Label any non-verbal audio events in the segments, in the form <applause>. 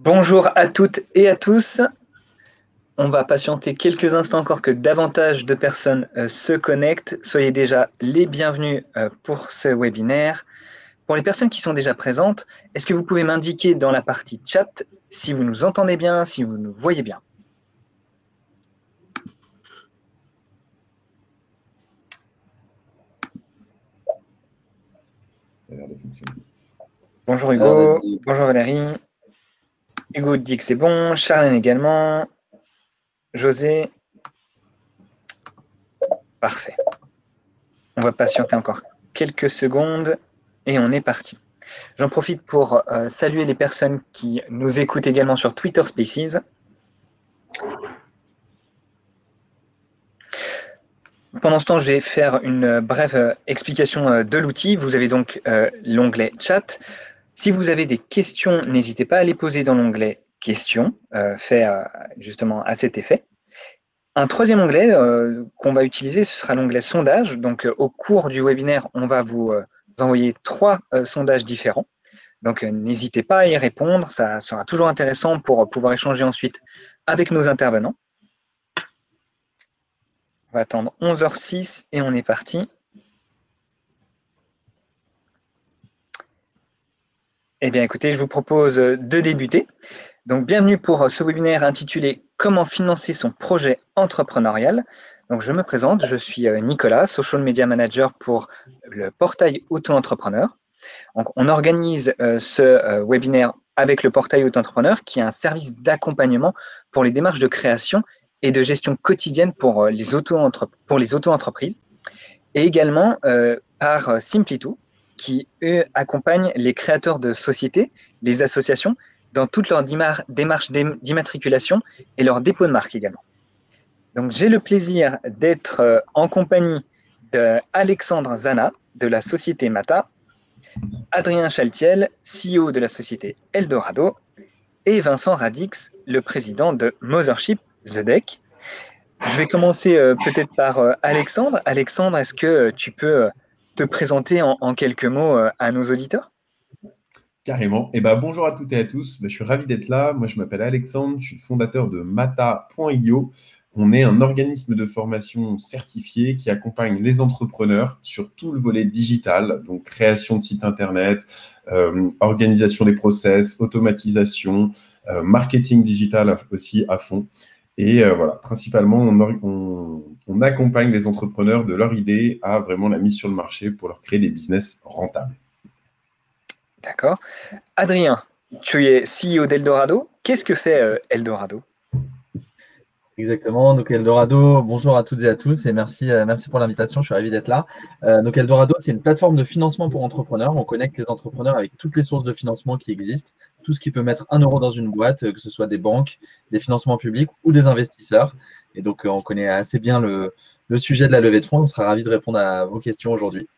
Bonjour à toutes et à tous. On va patienter quelques instants encore que davantage de personnes euh, se connectent. Soyez déjà les bienvenus euh, pour ce webinaire. Pour les personnes qui sont déjà présentes, est-ce que vous pouvez m'indiquer dans la partie chat si vous nous entendez bien, si vous nous voyez bien? Bonjour Hugo, bonjour Valérie. Hugo dit que c'est bon, Charlène également, José. Parfait. On va patienter encore quelques secondes et on est parti. J'en profite pour euh, saluer les personnes qui nous écoutent également sur Twitter Spaces. Pendant ce temps, je vais faire une brève explication euh, de l'outil. Vous avez donc euh, l'onglet chat. Si vous avez des questions, n'hésitez pas à les poser dans l'onglet questions, euh, fait justement à cet effet. Un troisième onglet qu'on va utiliser, ce sera l'onglet sondage. Donc, au cours du webinaire, on va vous envoyer trois sondages différents. Donc, n'hésitez pas à y répondre. Ça sera toujours intéressant pour pouvoir échanger ensuite avec nos intervenants. On va attendre 11h06 et on est parti. Eh bien, écoutez, je vous propose de débuter. Donc, bienvenue pour ce webinaire intitulé Comment financer son projet entrepreneurial. Donc, je me présente, je suis euh, Nicolas, Social Media Manager pour le portail Auto-entrepreneur. on organise euh, ce euh, webinaire avec le portail Auto-entrepreneur, qui est un service d'accompagnement pour les démarches de création et de gestion quotidienne pour euh, les auto-entreprises, et également euh, par euh, Simplito, qui eux accompagne les créateurs de sociétés, les associations, dans toute leur démarche d'immatriculation et leur dépôt de marque également. Donc j'ai le plaisir d'être en compagnie d'Alexandre Zana de la société Mata, Adrien Chaltiel, CEO de la société Eldorado, et Vincent Radix, le président de Mothership The Deck. Je vais commencer euh, peut-être par euh, Alexandre. Alexandre, est-ce que euh, tu peux te présenter en, quelques mots à nos auditeurs? Carrément. Eh ben, bonjour à toutes et à tous. Ben, je suis ravi d'être là. Moi, je m'appelle Alexandre. Je suis fondateur de Mata.io. On est un organisme de formation certifié qui accompagne les entrepreneurs sur tout le volet digital, donc création de sites internet, organisation des process, automatisation, marketing digital aussi à fond. Et euh, voilà, principalement, on, accompagne les entrepreneurs de leur idée à vraiment la mise sur le marché pour leur créer des business rentables. D'accord. Adrien, tu es CEO d'Eldorado. Qu'est-ce que fait euh, Eldorado? Exactement. Donc Eldorado, bonjour à toutes et à tous et merci, euh, pour l'invitation. Je suis ravi d'être là. Euh, donc Eldorado, c'est une plateforme de financement pour entrepreneurs. On connecte les entrepreneurs avec toutes les sources de financement qui existent, tout ce qui peut mettre un euro dans une boîte, euh, que ce soit des banques, des financements publics ou des investisseurs. Et donc on connaît assez bien le, sujet de la levée de fonds. On sera ravi de répondre à vos questions aujourd'hui.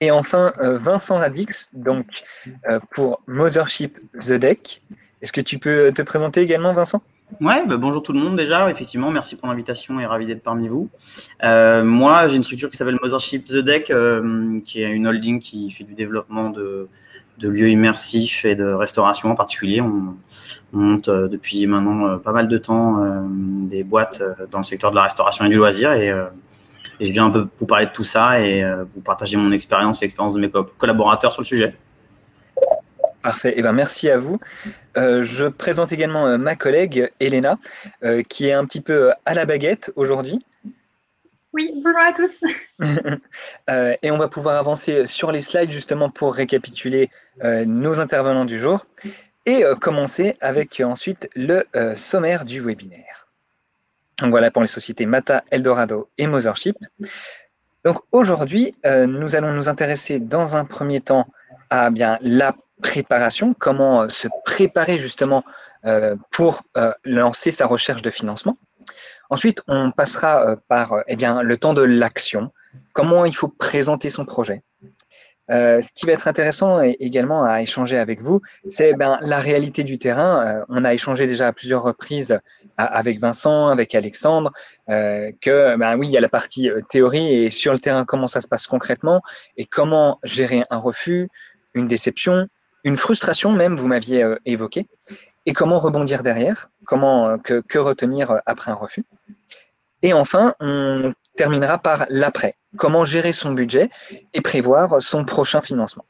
Et enfin, Vincent Radix, donc pour Mothership The Deck. Est-ce que tu peux te présenter également, Vincent? Ouais, bah, bonjour tout le monde déjà. Effectivement, merci pour l'invitation et ravi d'être parmi vous. Euh, moi, j'ai une structure qui s'appelle Mothership The Deck, euh, qui est une holding qui fait du développement de, lieux immersifs et de restauration en particulier. On, monte euh, depuis maintenant pas mal de temps des boîtes dans le secteur de la restauration et du loisir et, et, je viens un peu vous parler de tout ça et vous partager mon expérience et l'expérience de mes collaborateurs sur le sujet. Parfait. Eh ben, merci à vous. Euh, je présente également euh, ma collègue Elena, euh, qui est un petit peu à la baguette aujourd'hui. Oui, bonjour à tous. <laughs> <laughs> et on va pouvoir avancer sur les slides justement pour récapituler nos intervenants du jour et commencer avec ensuite le sommaire du webinaire. Donc voilà pour les sociétés Mata, Eldorado et Mothership. Donc aujourd'hui, nous allons nous intéresser dans un premier temps à bien la préparation, comment euh, se préparer justement euh, pour euh, lancer sa recherche de financement. Ensuite, on passera par eh bien, le temps de l'action, comment il faut présenter son projet. ce qui va être intéressant également à échanger avec vous, c'est ben, la réalité du terrain. on a échangé déjà à plusieurs reprises avec Vincent, avec Alexandre, que ben, oui, il y a la partie théorie et sur le terrain, comment ça se passe concrètement et comment gérer un refus, une déception, une frustration même, vous m'aviez évoqué, et comment rebondir derrière, comment que, que retenir après un refus? Et enfin, on terminera par l'après, comment gérer son budget et prévoir son prochain financement?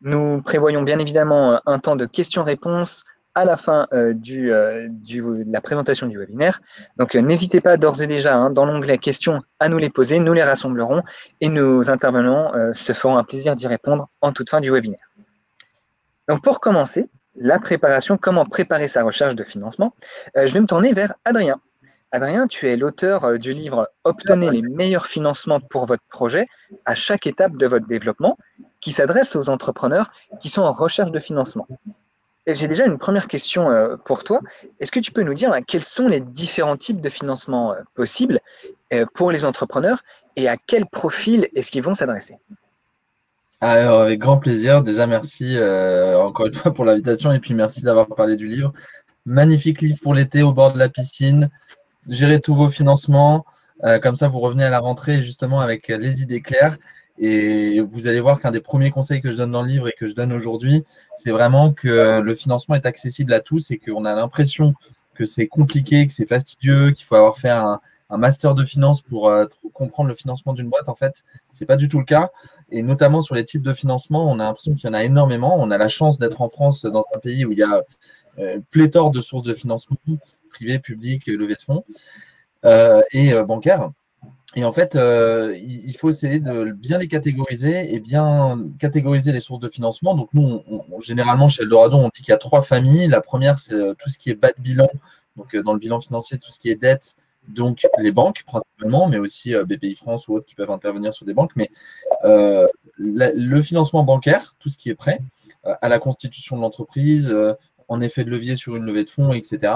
Nous prévoyons bien évidemment un temps de questions-réponses à la fin euh, du, euh, de la présentation du webinaire. Donc euh, n'hésitez pas d'ores et déjà hein, dans l'onglet questions à nous les poser, nous les rassemblerons et nos intervenants se feront un plaisir d'y répondre en toute fin du webinaire. Donc pour commencer, la préparation, comment préparer sa recherche de financement, je vais me tourner vers Adrien. Adrien, tu es l'auteur du livre Obtenez les meilleurs financements pour votre projet à chaque étape de votre développement, qui s'adresse aux entrepreneurs qui sont en recherche de financement. J'ai déjà une première question euh, pour toi. Est-ce que tu peux nous dire quels sont les différents types de financement euh, possibles euh, pour les entrepreneurs et à quel profil est-ce qu'ils vont s'adresser? Alors, avec grand plaisir. Déjà, merci encore une fois pour l'invitation et puis merci d'avoir parlé du livre. Magnifique livre pour l'été au bord de la piscine. Gérez tous vos financements. comme ça, vous revenez à la rentrée justement avec les idées claires. Et vous allez voir qu'un des premiers conseils que je donne dans le livre et que je donne aujourd'hui, c'est vraiment que le financement est accessible à tous et qu'on a l'impression que c'est compliqué, que c'est fastidieux, qu'il faut avoir fait un, master de finance pour euh, comprendre le financement d'une boîte. En fait, ce n'est pas du tout le cas. Et notamment sur les types de financement, on a l'impression qu'il y en a énormément. On a la chance d'être en France dans un pays où il y a euh, pléthore de sources de financement privées, publiques, levées de fonds euh, et bancaires. Et en fait, il faut essayer de bien les catégoriser et bien catégoriser les sources de financement. Donc, nous, généralement, chez Eldorado, on dit qu'il y a trois familles. La première, c'est tout ce qui est bas de bilan. Donc, dans le bilan financier, tout ce qui est dette, donc les banques principalement, mais aussi BPI France ou autres qui peuvent intervenir sur des banques. Mais le financement bancaire, tout ce qui est prêt à la constitution de l'entreprise, en effet de levier sur une levée de fonds, etc.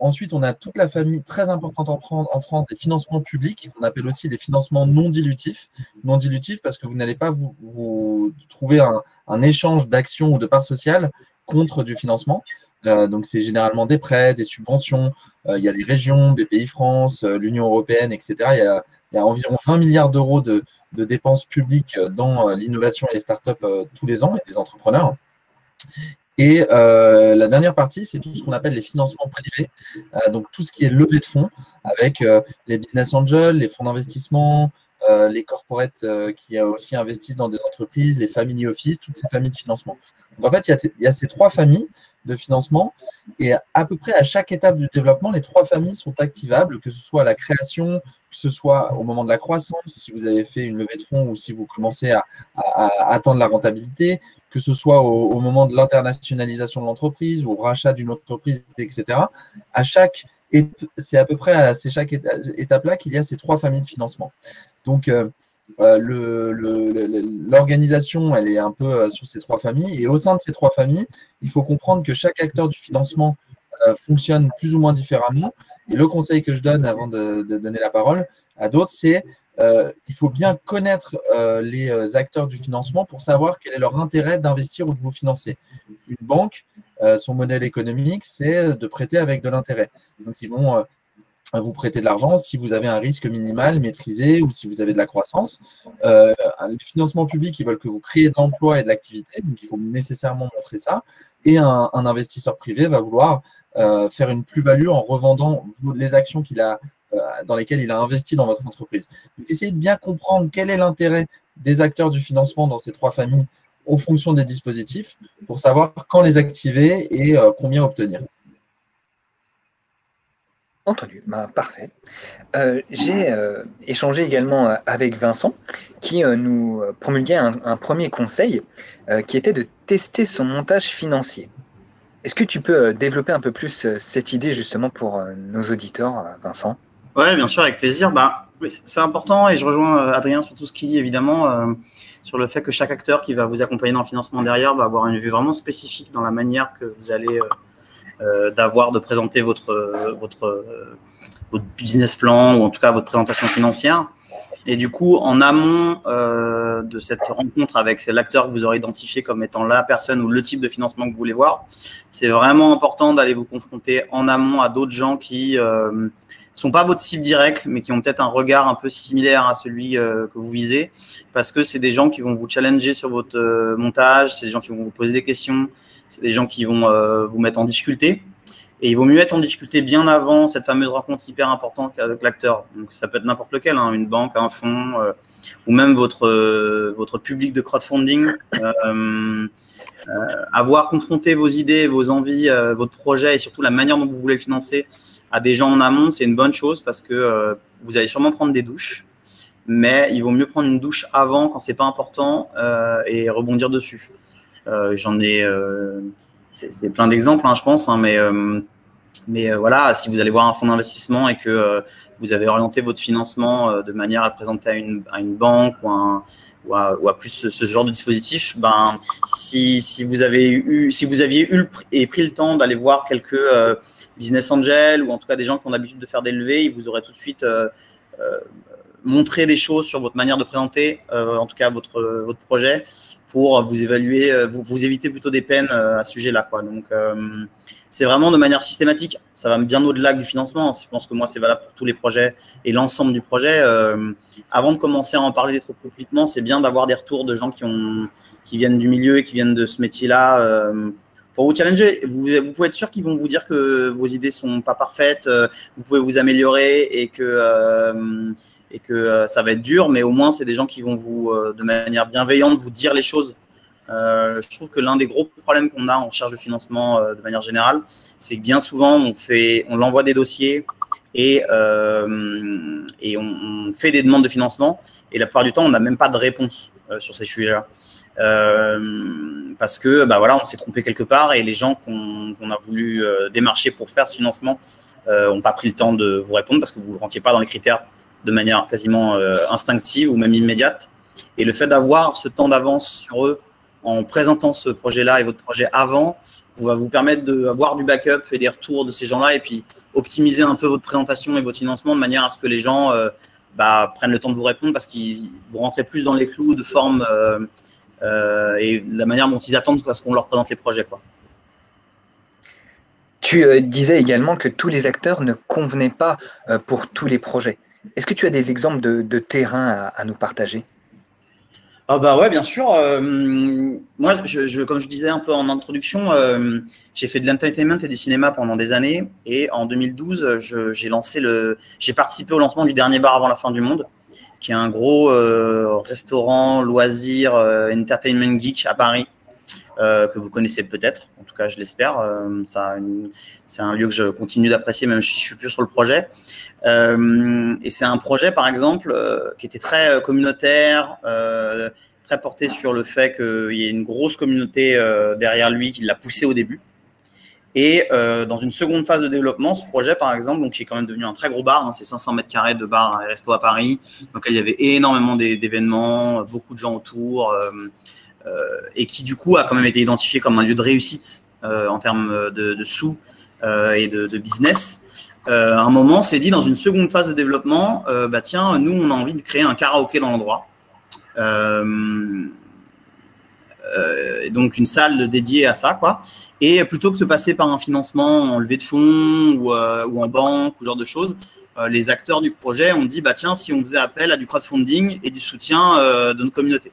Ensuite, on a toute la famille très importante en France des financements publics, qu'on appelle aussi des financements non dilutifs. Non dilutifs parce que vous n'allez pas vous, trouver un, échange d'actions ou de parts sociales contre du financement. Euh, donc, c'est généralement des prêts, des subventions. Euh, il y a les régions, BPI France, euh, l'Union européenne, etc. Il y, a, environ 20 milliards d'euros de, dépenses publiques dans l'innovation et les startups tous les ans et les entrepreneurs. Et la dernière partie, c'est tout ce qu'on appelle les financements privés, donc tout ce qui est levée de fonds avec les business angels, les fonds d'investissement, les corporates qui aussi investissent dans des entreprises, les family office, toutes ces familles de financement. Donc en fait, il y, a, ces trois familles de financement et à peu près à chaque étape du développement, les trois familles sont activables, que ce soit à la création, que ce soit au moment de la croissance, si vous avez fait une levée de fonds ou si vous commencez à, atteindre la rentabilité, que ce soit au, moment de l'internationalisation de l'entreprise ou au rachat d'une entreprise, etc. À chaque c'est à peu près à chaque étape-là qu'il y a ces trois familles de financement. Donc, euh, euh, l'organisation, elle est un peu euh, sur ces trois familles. Et au sein de ces trois familles, il faut comprendre que chaque acteur du financement fonctionne plus ou moins différemment. Et le conseil que je donne avant de, donner la parole à d'autres, c'est euh, il faut bien connaître les acteurs du financement pour savoir quel est leur intérêt d'investir ou de vous financer. Une banque, son modèle économique, c'est de prêter avec de l'intérêt. Donc, ils vont vous prêter de l'argent si vous avez un risque minimal maîtrisé ou si vous avez de la croissance. Euh, les financements publics, ils veulent que vous créez de l'emploi et de l'activité, donc il faut nécessairement montrer ça. Et un, investisseur privé va vouloir euh, faire une plus-value en revendant les actions qu'il a, euh, dans lesquelles il a investi dans votre entreprise. Donc, essayez de bien comprendre quel est l'intérêt des acteurs du financement dans ces trois familles en fonction des dispositifs pour savoir quand les activer et combien obtenir. Entendu, bah, parfait. Euh, j'ai euh, échangé également euh, avec Vincent qui nous promulguait un, premier conseil qui était de tester son montage financier. Est-ce que tu peux développer un peu plus cette idée justement pour nos auditeurs, Vincent? Oui, bien sûr, avec plaisir. Bah, c'est important et je rejoins Adrien sur tout ce qu'il dit évidemment sur le fait que chaque acteur qui va vous accompagner dans le financement derrière va avoir une vue vraiment spécifique dans la manière que vous allez d'avoir, de présenter votre, votre, votre business plan ou en tout cas votre présentation financière. Et du coup, en amont euh, de cette rencontre avec l'acteur que vous aurez identifié comme étant la personne ou le type de financement que vous voulez voir, c'est vraiment important d'aller vous confronter en amont à d'autres gens qui euh, sont pas votre cible directe, mais qui ont peut-être un regard un peu similaire à celui que vous visez, parce que c'est des gens qui vont vous challenger sur votre montage, c'est des gens qui vont vous poser des questions, c'est des gens qui vont vous mettre en difficulté. Et il vaut mieux être en difficulté bien avant cette fameuse rencontre hyper importante avec l'acteur. Donc ça peut être n'importe lequel, hein, une banque, un fonds, euh, ou même votre, euh, votre public de crowdfunding. Euh, avoir confronté vos idées, vos envies, votre projet et surtout la manière dont vous voulez le financer à des gens en amont, c'est une bonne chose parce que vous allez sûrement prendre des douches, mais il vaut mieux prendre une douche avant quand c'est pas important et rebondir dessus. J'en ai c'est plein d'exemples, hein, je pense, hein, mais, euh, mais euh, voilà, si vous allez voir un fonds d'investissement et que euh, vous avez orienté votre financement de manière à le présenter à une, à une banque ou, à, plus ce, genre de dispositif, ben, si, si, vous avez eu, si vous aviez eu et pris le temps d'aller voir quelques business angels ou en tout cas des gens qui ont l'habitude de faire des levées, ils vous auraient tout de suite montré des choses sur votre manière de présenter, en tout cas votre, votre projet pour vous évaluer, euh, vous, éviter plutôt des peines euh, à ce sujet-là. Donc, euh, c'est vraiment de manière systématique. Ça va bien au-delà du financement. Je pense que moi, c'est valable pour tous les projets et l'ensemble du projet. avant de commencer à en parler trop publiquement, c'est bien d'avoir des retours de gens qui, ont, qui viennent du milieu et qui viennent de ce métier-là. Pour vous challenger, vous, pouvez être sûr qu'ils vont vous dire que vos idées sont pas parfaites, vous pouvez vous améliorer et que et que euh, ça va être dur, mais au moins c'est des gens qui vont vous, euh, de manière bienveillante, vous dire les choses. Euh, je trouve que l'un des gros problèmes qu'on a en recherche de financement de manière générale, c'est que bien souvent on fait, on l'envoie des dossiers et, et on, fait des demandes de financement et la plupart du temps on n'a même pas de réponse sur ces sujets-là. Parce que bah voilà, on s'est trompé quelque part et les gens qu'on a voulu démarcher pour faire ce financement n'ont pas pris le temps de vous répondre parce que vous ne rentriez pas dans les critères de manière quasiment euh, instinctive ou même immédiate. Et le fait d'avoir ce temps d'avance sur eux en présentant ce projet-là et votre projet avant, va vous permettre d'avoir du backup et des retours de ces gens-là et puis optimiser un peu votre présentation et votre financement de manière à ce que les gens euh, bah, prennent le temps de vous répondre parce qu'ils vous rentrez plus dans les clous de forme euh, et la manière dont ils attendent à ce qu'on leur présente les projets. Quoi. Tu disais également que tous les acteurs ne convenaient pas pour tous les projets. Est-ce que tu as des exemples de, terrain à, nous partager? Ah bah ouais, bien sûr. Euh, moi, je, comme je disais un peu en introduction, euh, j'ai fait de l'entertainment et du cinéma pendant des années. Et en 2012, j'ai lancé le, j'ai participé au lancement du dernier bar avant la fin du monde, qui est un gros euh, restaurant loisir entertainment geek à Paris. que vous connaissez peut-être, en tout cas je l'espère. c'est un lieu que je continue d'apprécier même si je suis plus sur le projet. Euh, et c'est un projet, par exemple, euh, qui était très euh, communautaire, très porté sur le fait qu'il y ait une grosse communauté derrière lui qui l'a poussé au début. Et dans une seconde phase de développement, ce projet, par exemple, donc, qui est quand même devenu un très gros bar, hein, c'est 500 mètres carrés de bar et resto à Paris, donc il y avait énormément d'événements, beaucoup de gens autour, et qui du coup a quand même été identifié comme un lieu de réussite en termes de, sous et de, business. Euh, à un moment, s'est dit dans une seconde phase de développement, euh, bah tiens, nous, on a envie de créer un karaoké dans l'endroit. Euh, donc une salle dédiée à ça, quoi. Et plutôt que de passer par un financement en levée de fonds ou, en banque ou ce genre de choses, les acteurs du projet ont dit bah tiens, si on faisait appel à du crowdfunding et du soutien de notre communauté.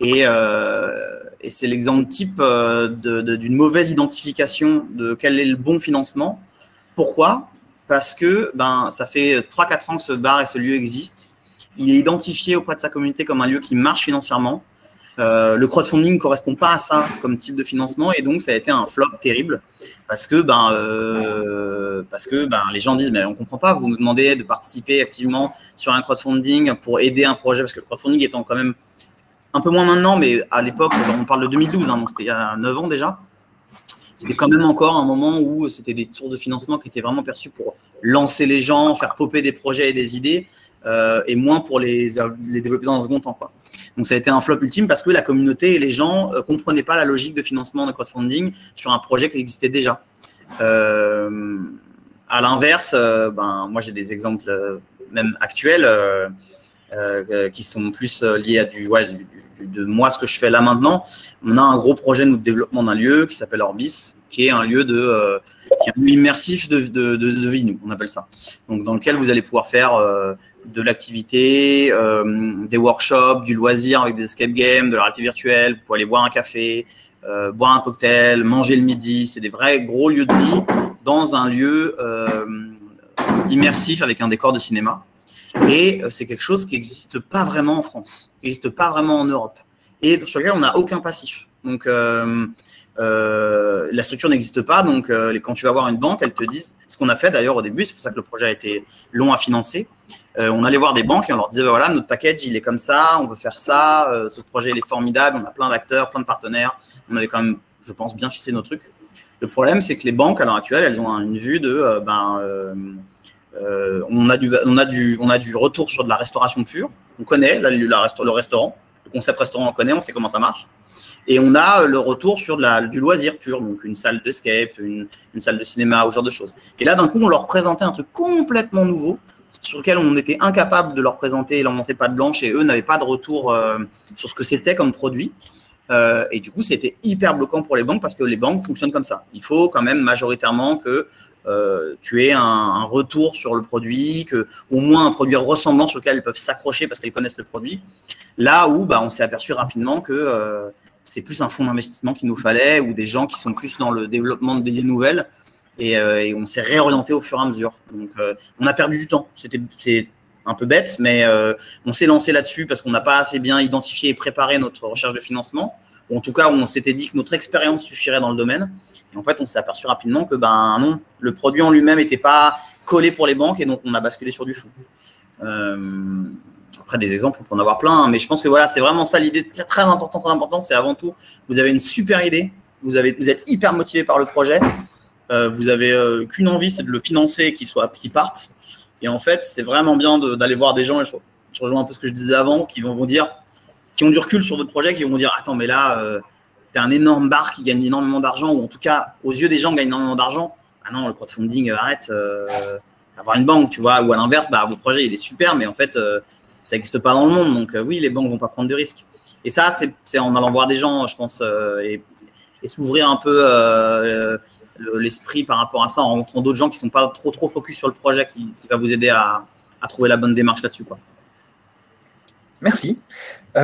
Et, et c'est l'exemple type d'une mauvaise identification de quel est le bon financement pourquoi? Parce que ben, ça fait 3-4 ans que ce bar et ce lieu existent. Il est identifié auprès de sa communauté comme un lieu qui marche financièrement. Euh, le crowdfunding ne correspond pas à ça comme type de financement et donc ça a été un flop terrible parce que, ben, euh, parce que ben, les gens disent mais on ne comprend pas, vous nous demandez de participer activement sur un crowdfunding pour aider un projet parce que le crowdfunding étant quand même un peu moins maintenant, mais à l'époque, on parle de 2012, hein, donc c'était il y a 9 ans déjà c'était quand même encore un moment où c'était des sources de financement qui étaient vraiment perçues pour lancer les gens, faire popper des projets et des idées, euh, et moins pour les, les, développer dans un second temps. Donc ça a été un flop ultime parce que la communauté et les gens ne euh, comprenaient pas la logique de financement de crowdfunding sur un projet qui existait déjà. Euh, à l'inverse, ben, moi j'ai des exemples même actuels qui sont plus liés à du, ouais, de moi ce que je fais là maintenant, on a un gros projet de développement d'un lieu qui s'appelle Orbis, qui est un lieu de, euh, immersif de, de, de, vie, nous, on appelle ça. Donc, dans lequel vous allez pouvoir faire euh, de l'activité, euh, des workshops, du loisir avec des escape games, de la réalité virtuelle. Pouvez aller boire un café, euh, boire un cocktail, manger le midi. C'est des vrais gros lieux de vie dans un lieu euh, immersif avec un décor de cinéma. Et c'est quelque chose qui n'existe pas vraiment en France, qui n'existe pas vraiment en Europe, et sur lequel on n'a aucun passif. Donc, euh, euh, la structure n'existe pas. Donc, euh, quand tu vas voir une banque, elles te disent ce qu'on a fait d'ailleurs au début. C'est pour ça que le projet a été long à financer. on allait voir des banques et on leur disait bah, voilà, notre package il est comme ça, on veut faire ça. ce projet il est formidable. On a plein d'acteurs, plein de partenaires. On avait quand même, je pense, bien fixé nos trucs. Le problème, c'est que les banques à l'heure actuelle, elles ont une vue de on, a du, retour sur de la restauration pure. On connaît le restaurant, le concept restaurant, on connaît, on sait comment ça marche. Et on a le retour sur du loisir pur, donc une salle d'escape, une, une salle de cinéma, ce genre de choses. Et là, d'un coup, on leur présentait un truc complètement nouveau, sur lequel on était incapable de leur présenter montrer pas de blanche, et eux n'avaient pas de retour euh, sur ce que c'était comme produit. Euh, et du coup, c'était hyper bloquant pour les banques parce que les banques fonctionnent comme ça. Il faut quand même majoritairement que euh, tu aies un, retour sur le produit, que au moins un produit ressemblant sur lequel ils peuvent s'accrocher parce qu'ils connaissent le produit. Là où bah, on s'est aperçu rapidement que euh, c'est plus un fonds d'investissement qu'il nous fallait ou des gens qui sont plus dans le développement d'idées nouvelles. Et, euh, et on s'est réorienté au fur et à mesure. Donc, euh, on a perdu du temps. C'était c'est un peu bête, mais euh, on s'est lancé là-dessus parce qu'on n'a pas assez bien identifié et préparé notre recherche de financement. Ou en tout cas, on s'était dit que notre expérience suffirait dans le domaine. Et en fait, on s'est aperçu rapidement que ben non, le produit en lui-même n'était pas collé pour les banques et donc on a basculé sur du fou. Euh, après, des exemples, on peut en avoir plein, mais je pense que voilà, c'est vraiment ça l'idée très, très important, très important. C'est avant tout, vous avez une super idée, vous, avez, vous êtes hyper motivé par le projet, euh, vous avez euh, qu'une envie, c'est de le financer et qu'il parte. Et en fait, c'est vraiment bien d'aller voir des gens, et je, rejoins un peu ce que je disais avant, qui vont vous dire, qui ont du recul sur votre projet, qui vont dire, attends, mais là, euh, tu es un énorme bar qui gagne énormément d'argent, ou en tout cas, aux yeux des gens, gagne énormément d'argent. Ah non, le crowdfunding, arrête, avoir une banque, tu vois, ou à l'inverse, bah, votre projet, il est super, mais en fait, ça n'existe pas dans le monde. Donc euh, oui, les banques vont pas prendre de risques. Et ça, c'est en allant voir des gens, je pense, euh, et, s'ouvrir un peu euh, l'esprit par rapport à ça, en rencontrant d'autres gens qui sont pas trop trop focus sur le projet, qui, va vous aider à, trouver la bonne démarche là-dessus. Merci.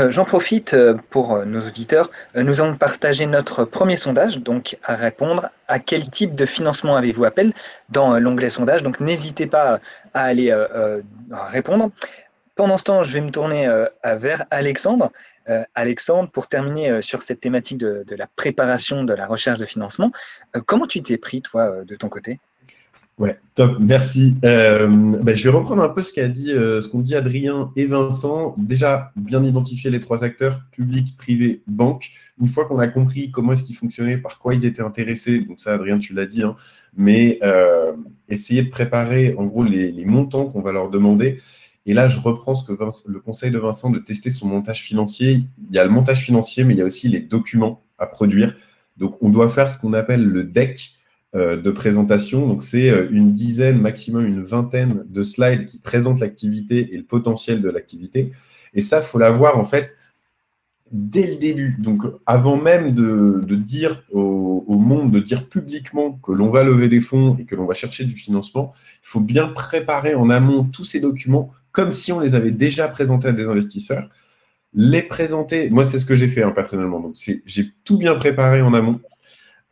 J'en profite pour nos auditeurs. nous allons partager notre premier sondage, donc à répondre à quel type de financement avez-vous appel dans l'onglet sondage? Donc n'hésitez pas à aller répondre. Pendant ce temps, je vais me tourner euh, vers Alexandre. Euh, Alexandre, pour terminer euh, sur cette thématique de, la préparation de la recherche de financement, comment tu t'es pris, toi, de ton côté? Ouais, top, merci. Bah, je vais reprendre un peu ce qu'a dit, ce qu'ont dit Adrien et Vincent. Déjà, bien identifier les trois acteurs, public, privé, banque. Une fois qu'on a compris comment est-ce qu'ils fonctionnaient, par quoi ils étaient intéressés, donc ça, Adrien, tu l'as dit, hein, mais essayer de préparer en gros les, les montants qu'on va leur demander et là, je reprends ce que le conseil de Vincent de tester son montage financier. Il y a le montage financier, mais il y a aussi les documents à produire. Donc, on doit faire ce qu'on appelle le deck euh, de présentation. Donc, c'est euh, une dizaine, maximum une vingtaine de slides qui présentent l'activité et le potentiel de l'activité. Et ça, faut l'avoir en fait dès le début. Donc, avant même de, dire au, monde, de dire publiquement que l'on va lever des fonds et que l'on va chercher du financement, il faut bien préparer en amont tous ces documents comme si on les avait déjà présentés à des investisseurs, les présenter. Moi, c'est ce que j'ai fait hein, personnellement. Donc, j'ai tout bien préparé en amont.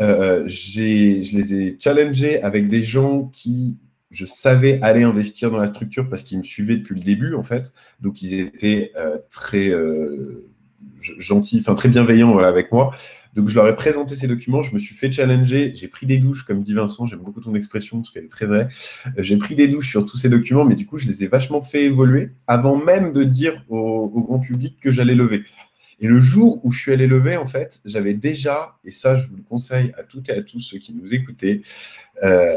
Euh, je les ai challengés avec des gens qui, je savais, aller investir dans la structure parce qu'ils me suivaient depuis le début, en fait. Donc, ils étaient euh, très euh, gentils, enfin très bienveillants avec moi. Donc, je leur ai présenté ces documents, je me suis fait challenger, j'ai pris des douches, comme dit Vincent, j'aime beaucoup ton expression parce qu'elle est très vraie. Euh, j'ai pris des douches sur tous ces documents, mais du coup, je les ai vachement fait évoluer avant même de dire au, grand public que j'allais lever. Et le jour où je suis allé lever, en fait, j'avais déjà, et ça, je vous le conseille à toutes et à tous ceux qui nous écoutaient, euh,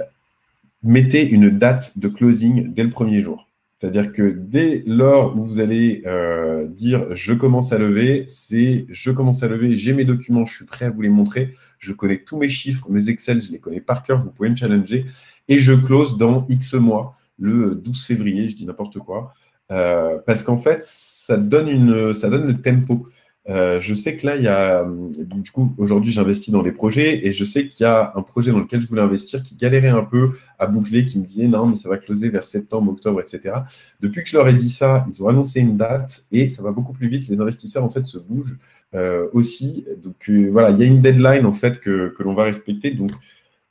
mettez une date de closing dès le premier jour. C'est-à-dire que dès lors où vous allez euh, dire je commence à lever, c'est je commence à lever, j'ai mes documents, je suis prêt à vous les montrer, je connais tous mes chiffres, mes Excel, je les connais par cœur, vous pouvez me challenger, et je close dans X mois, le 12 février, je dis n'importe quoi, euh, parce qu'en fait, ça donne, une, ça donne le tempo. Euh, je sais que là, il y a, du coup, aujourd'hui, j'investis dans des projets et je sais qu'il y a un projet dans lequel je voulais investir qui galérait un peu à boucler, qui me disait non, mais ça va closer vers septembre, octobre, etc. Depuis que je leur ai dit ça, ils ont annoncé une date et ça va beaucoup plus vite. Les investisseurs, en fait, se bougent euh, aussi. Donc, euh, voilà, il y a une deadline, en fait, que l'on va respecter. Donc,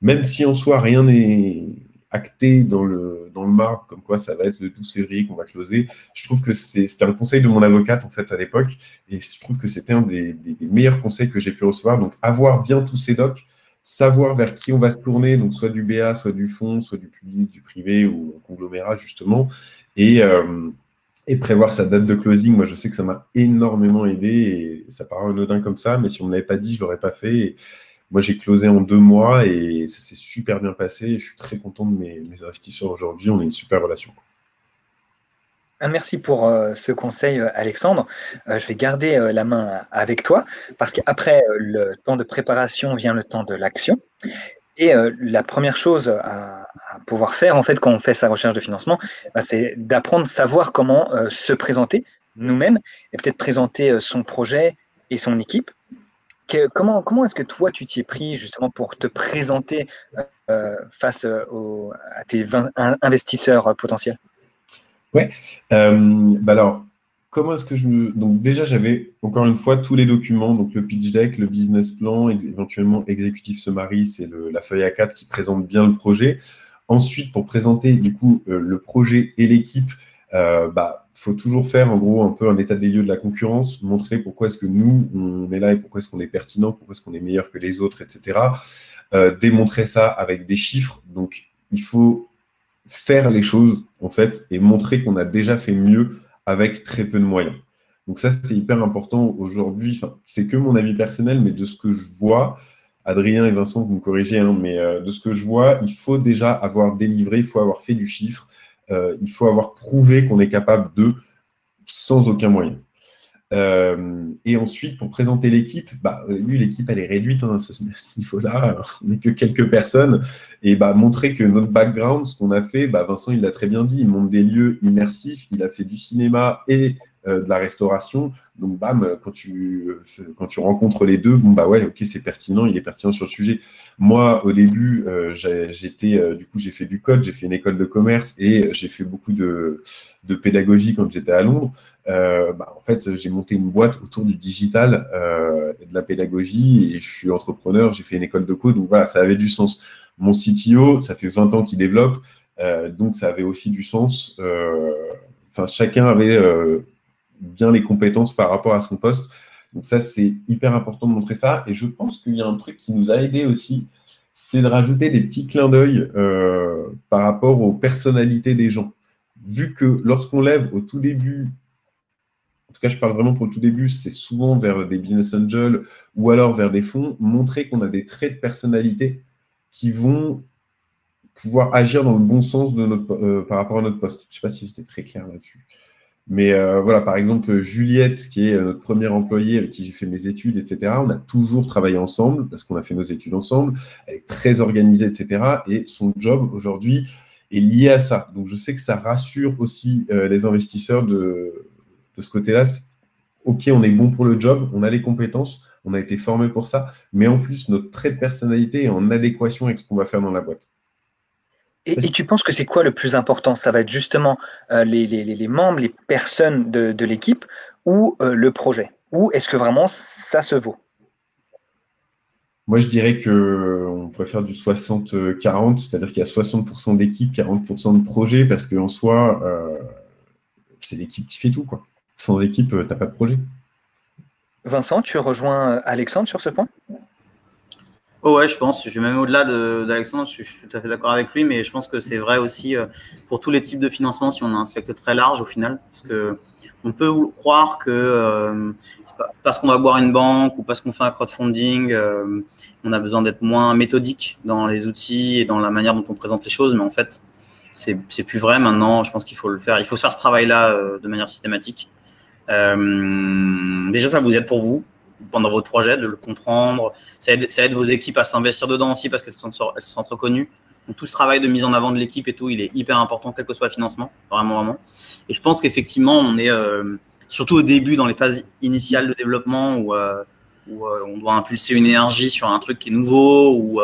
même si en soi, rien n'est acté dans le, dans le marbre, comme quoi ça va être le 12 février qu'on va closer. Je trouve que c'était un conseil de mon avocate, en fait, à l'époque, et je trouve que c'était un des, meilleurs conseils que j'ai pu recevoir. Donc, avoir bien tous ces docs, savoir vers qui on va se tourner, donc soit du BA, soit du fonds, soit du public, du privé ou conglomérat, justement, et, euh, et prévoir sa date de closing. Moi, je sais que ça m'a énormément aidé, et ça paraît anodin comme ça, mais si on ne l'avait pas dit, je ne l'aurais pas fait. Moi, j'ai closé en deux mois et ça s'est super bien passé. je suis très content de mes, investisseurs aujourd'hui. On a une super relation. Ah, merci pour euh, ce conseil, euh, Alexandre. Euh, je vais garder la main avec toi parce qu'après le temps de préparation vient le temps de l'action. Et la première chose à, pouvoir faire, en fait, quand on fait sa recherche de financement, bah, c'est d'apprendre, savoir comment se présenter nous-mêmes et peut-être présenter son projet et son équipe comment est-ce que toi, tu t'y es pris justement pour te présenter euh, face euh, à tes investisseurs euh, potentiels? Ouais. bah alors, comment est-ce que je. Donc déjà, j'avais encore une fois tous les documents, donc le pitch deck, le business plan, éventuellement exécutif summary, c'est la feuille A4 qui présente bien le projet. Ensuite, pour présenter du coup le projet et l'équipe, bah, il faut toujours faire en gros un peu un état des lieux de la concurrence, montrer pourquoi est-ce que nous, on est là et pourquoi est-ce qu'on est pertinent, pourquoi est-ce qu'on est meilleur que les autres, etc. Euh, démontrer ça avec des chiffres. Donc, il faut faire les choses, en fait, et montrer qu'on a déjà fait mieux avec très peu de moyens. Donc ça, c'est hyper important aujourd'hui. C'est que mon avis personnel, mais de ce que je vois, Adrien et Vincent, vous me corrigez, hein, mais euh, de ce que je vois, il faut déjà avoir délivré, il faut avoir fait du chiffre, euh, il faut avoir prouvé qu'on est capable de sans aucun moyen. Euh, et ensuite, pour présenter l'équipe, bah, lui, l'équipe, elle est réduite hein, à ce, niveau-là. <laughs> On n'est que quelques personnes. Et bah, montrer que notre background, ce qu'on a fait, bah, Vincent, il l'a très bien dit, il monte des lieux immersifs, il a fait du cinéma et de la restauration. Donc, bam, quand tu, quand tu rencontres les deux, bon, bah ouais, ok, c'est pertinent, il est pertinent sur le sujet. Moi, au début, euh, j'étais, euh, du coup, j'ai fait du code, j'ai fait une école de commerce et j'ai fait beaucoup de, de pédagogie quand j'étais à Londres. Bah, en fait, j'ai monté une boîte autour du digital et de la pédagogie et je suis entrepreneur, j'ai fait une école de code, donc voilà, ça avait du sens. Mon CTO, ça fait 20 ans qu'il développe, donc ça avait aussi du sens. Enfin, chacun avait bien les compétences par rapport à son poste. Donc ça, c'est hyper important de montrer ça. Et je pense qu'il y a un truc qui nous a aidé aussi, c'est de rajouter des petits clins d'œil euh, par rapport aux personnalités des gens. Vu que lorsqu'on lève au tout début, en tout cas je parle vraiment pour le tout début, c'est souvent vers des business angels ou alors vers des fonds, montrer qu'on a des traits de personnalité qui vont pouvoir agir dans le bon sens de notre, euh, par rapport à notre poste. Je ne sais pas si j'étais très clair là-dessus. Mais euh, voilà, par exemple, Juliette, qui est euh, notre première employée avec qui j'ai fait mes études, etc., on a toujours travaillé ensemble parce qu'on a fait nos études ensemble. Elle est très organisée, etc. Et son job aujourd'hui est lié à ça. Donc, je sais que ça rassure aussi euh, les investisseurs de, de ce côté-là. OK, on est bon pour le job, on a les compétences, on a été formé pour ça, mais en plus, notre trait de personnalité est en adéquation avec ce qu'on va faire dans la boîte. Et, tu penses que c'est quoi le plus important? Ça va être justement euh, les, membres, les personnes de, l'équipe ou euh, le projet? Ou est-ce que vraiment ça se vaut? Moi, je dirais qu'on pourrait faire du 60-40, c'est-à-dire qu'il y a 60% d'équipe, 40% de projet, parce qu'en soi, euh, c'est l'équipe qui fait tout. Quoi. Sans équipe, tu n'as pas de projet. Vincent, tu rejoins Alexandre sur ce point? Oh ouais, je pense. Je vais même au-delà d'Alexandre. Je, suis tout à fait d'accord avec lui, mais je pense que c'est vrai aussi euh, pour tous les types de financement si on a un spectre très large au final, parce que on peut croire que euh, parce qu'on va boire une banque ou parce qu'on fait un crowdfunding, euh, on a besoin d'être moins méthodique dans les outils et dans la manière dont on présente les choses, mais en fait, c'est plus vrai maintenant. Je pense qu'il faut le faire. Il faut faire ce travail-là de manière systématique. déjà, ça vous aide pour vous pendant votre projet, de le comprendre. Ça aide, ça aide vos équipes à s'investir dedans aussi parce qu'elles se, elles se sentent reconnues. Donc, tout ce travail de mise en avant de l'équipe et tout, il est hyper important, quel que soit le financement, vraiment, vraiment. Et je pense qu'effectivement, on est, euh, surtout au début, dans les phases initiales de développement où, où on doit impulser une énergie sur un truc qui est nouveau ou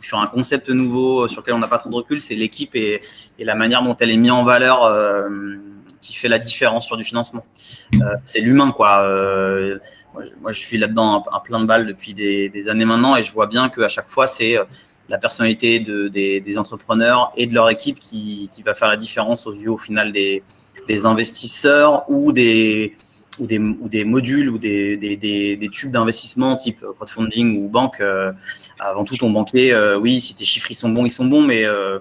sur un concept nouveau sur lequel on n'a pas trop de recul, c'est l'équipe et, la manière dont elle est mise en valeur qui fait la différence sur du financement. c'est l'humain, quoi. Moi, je suis là-dedans à, plein de balles depuis des, des, années maintenant et je vois bien qu'à chaque fois, c'est la personnalité de, des, entrepreneurs et de leur équipe qui, va faire la différence aux yeux au final des, des investisseurs ou des, ou des, ou des modules ou des, des tubes d'investissement type crowdfunding ou banque. Euh, avant tout, ton banquier, euh, oui, si tes chiffres ils sont bons, ils sont bons, mais euh,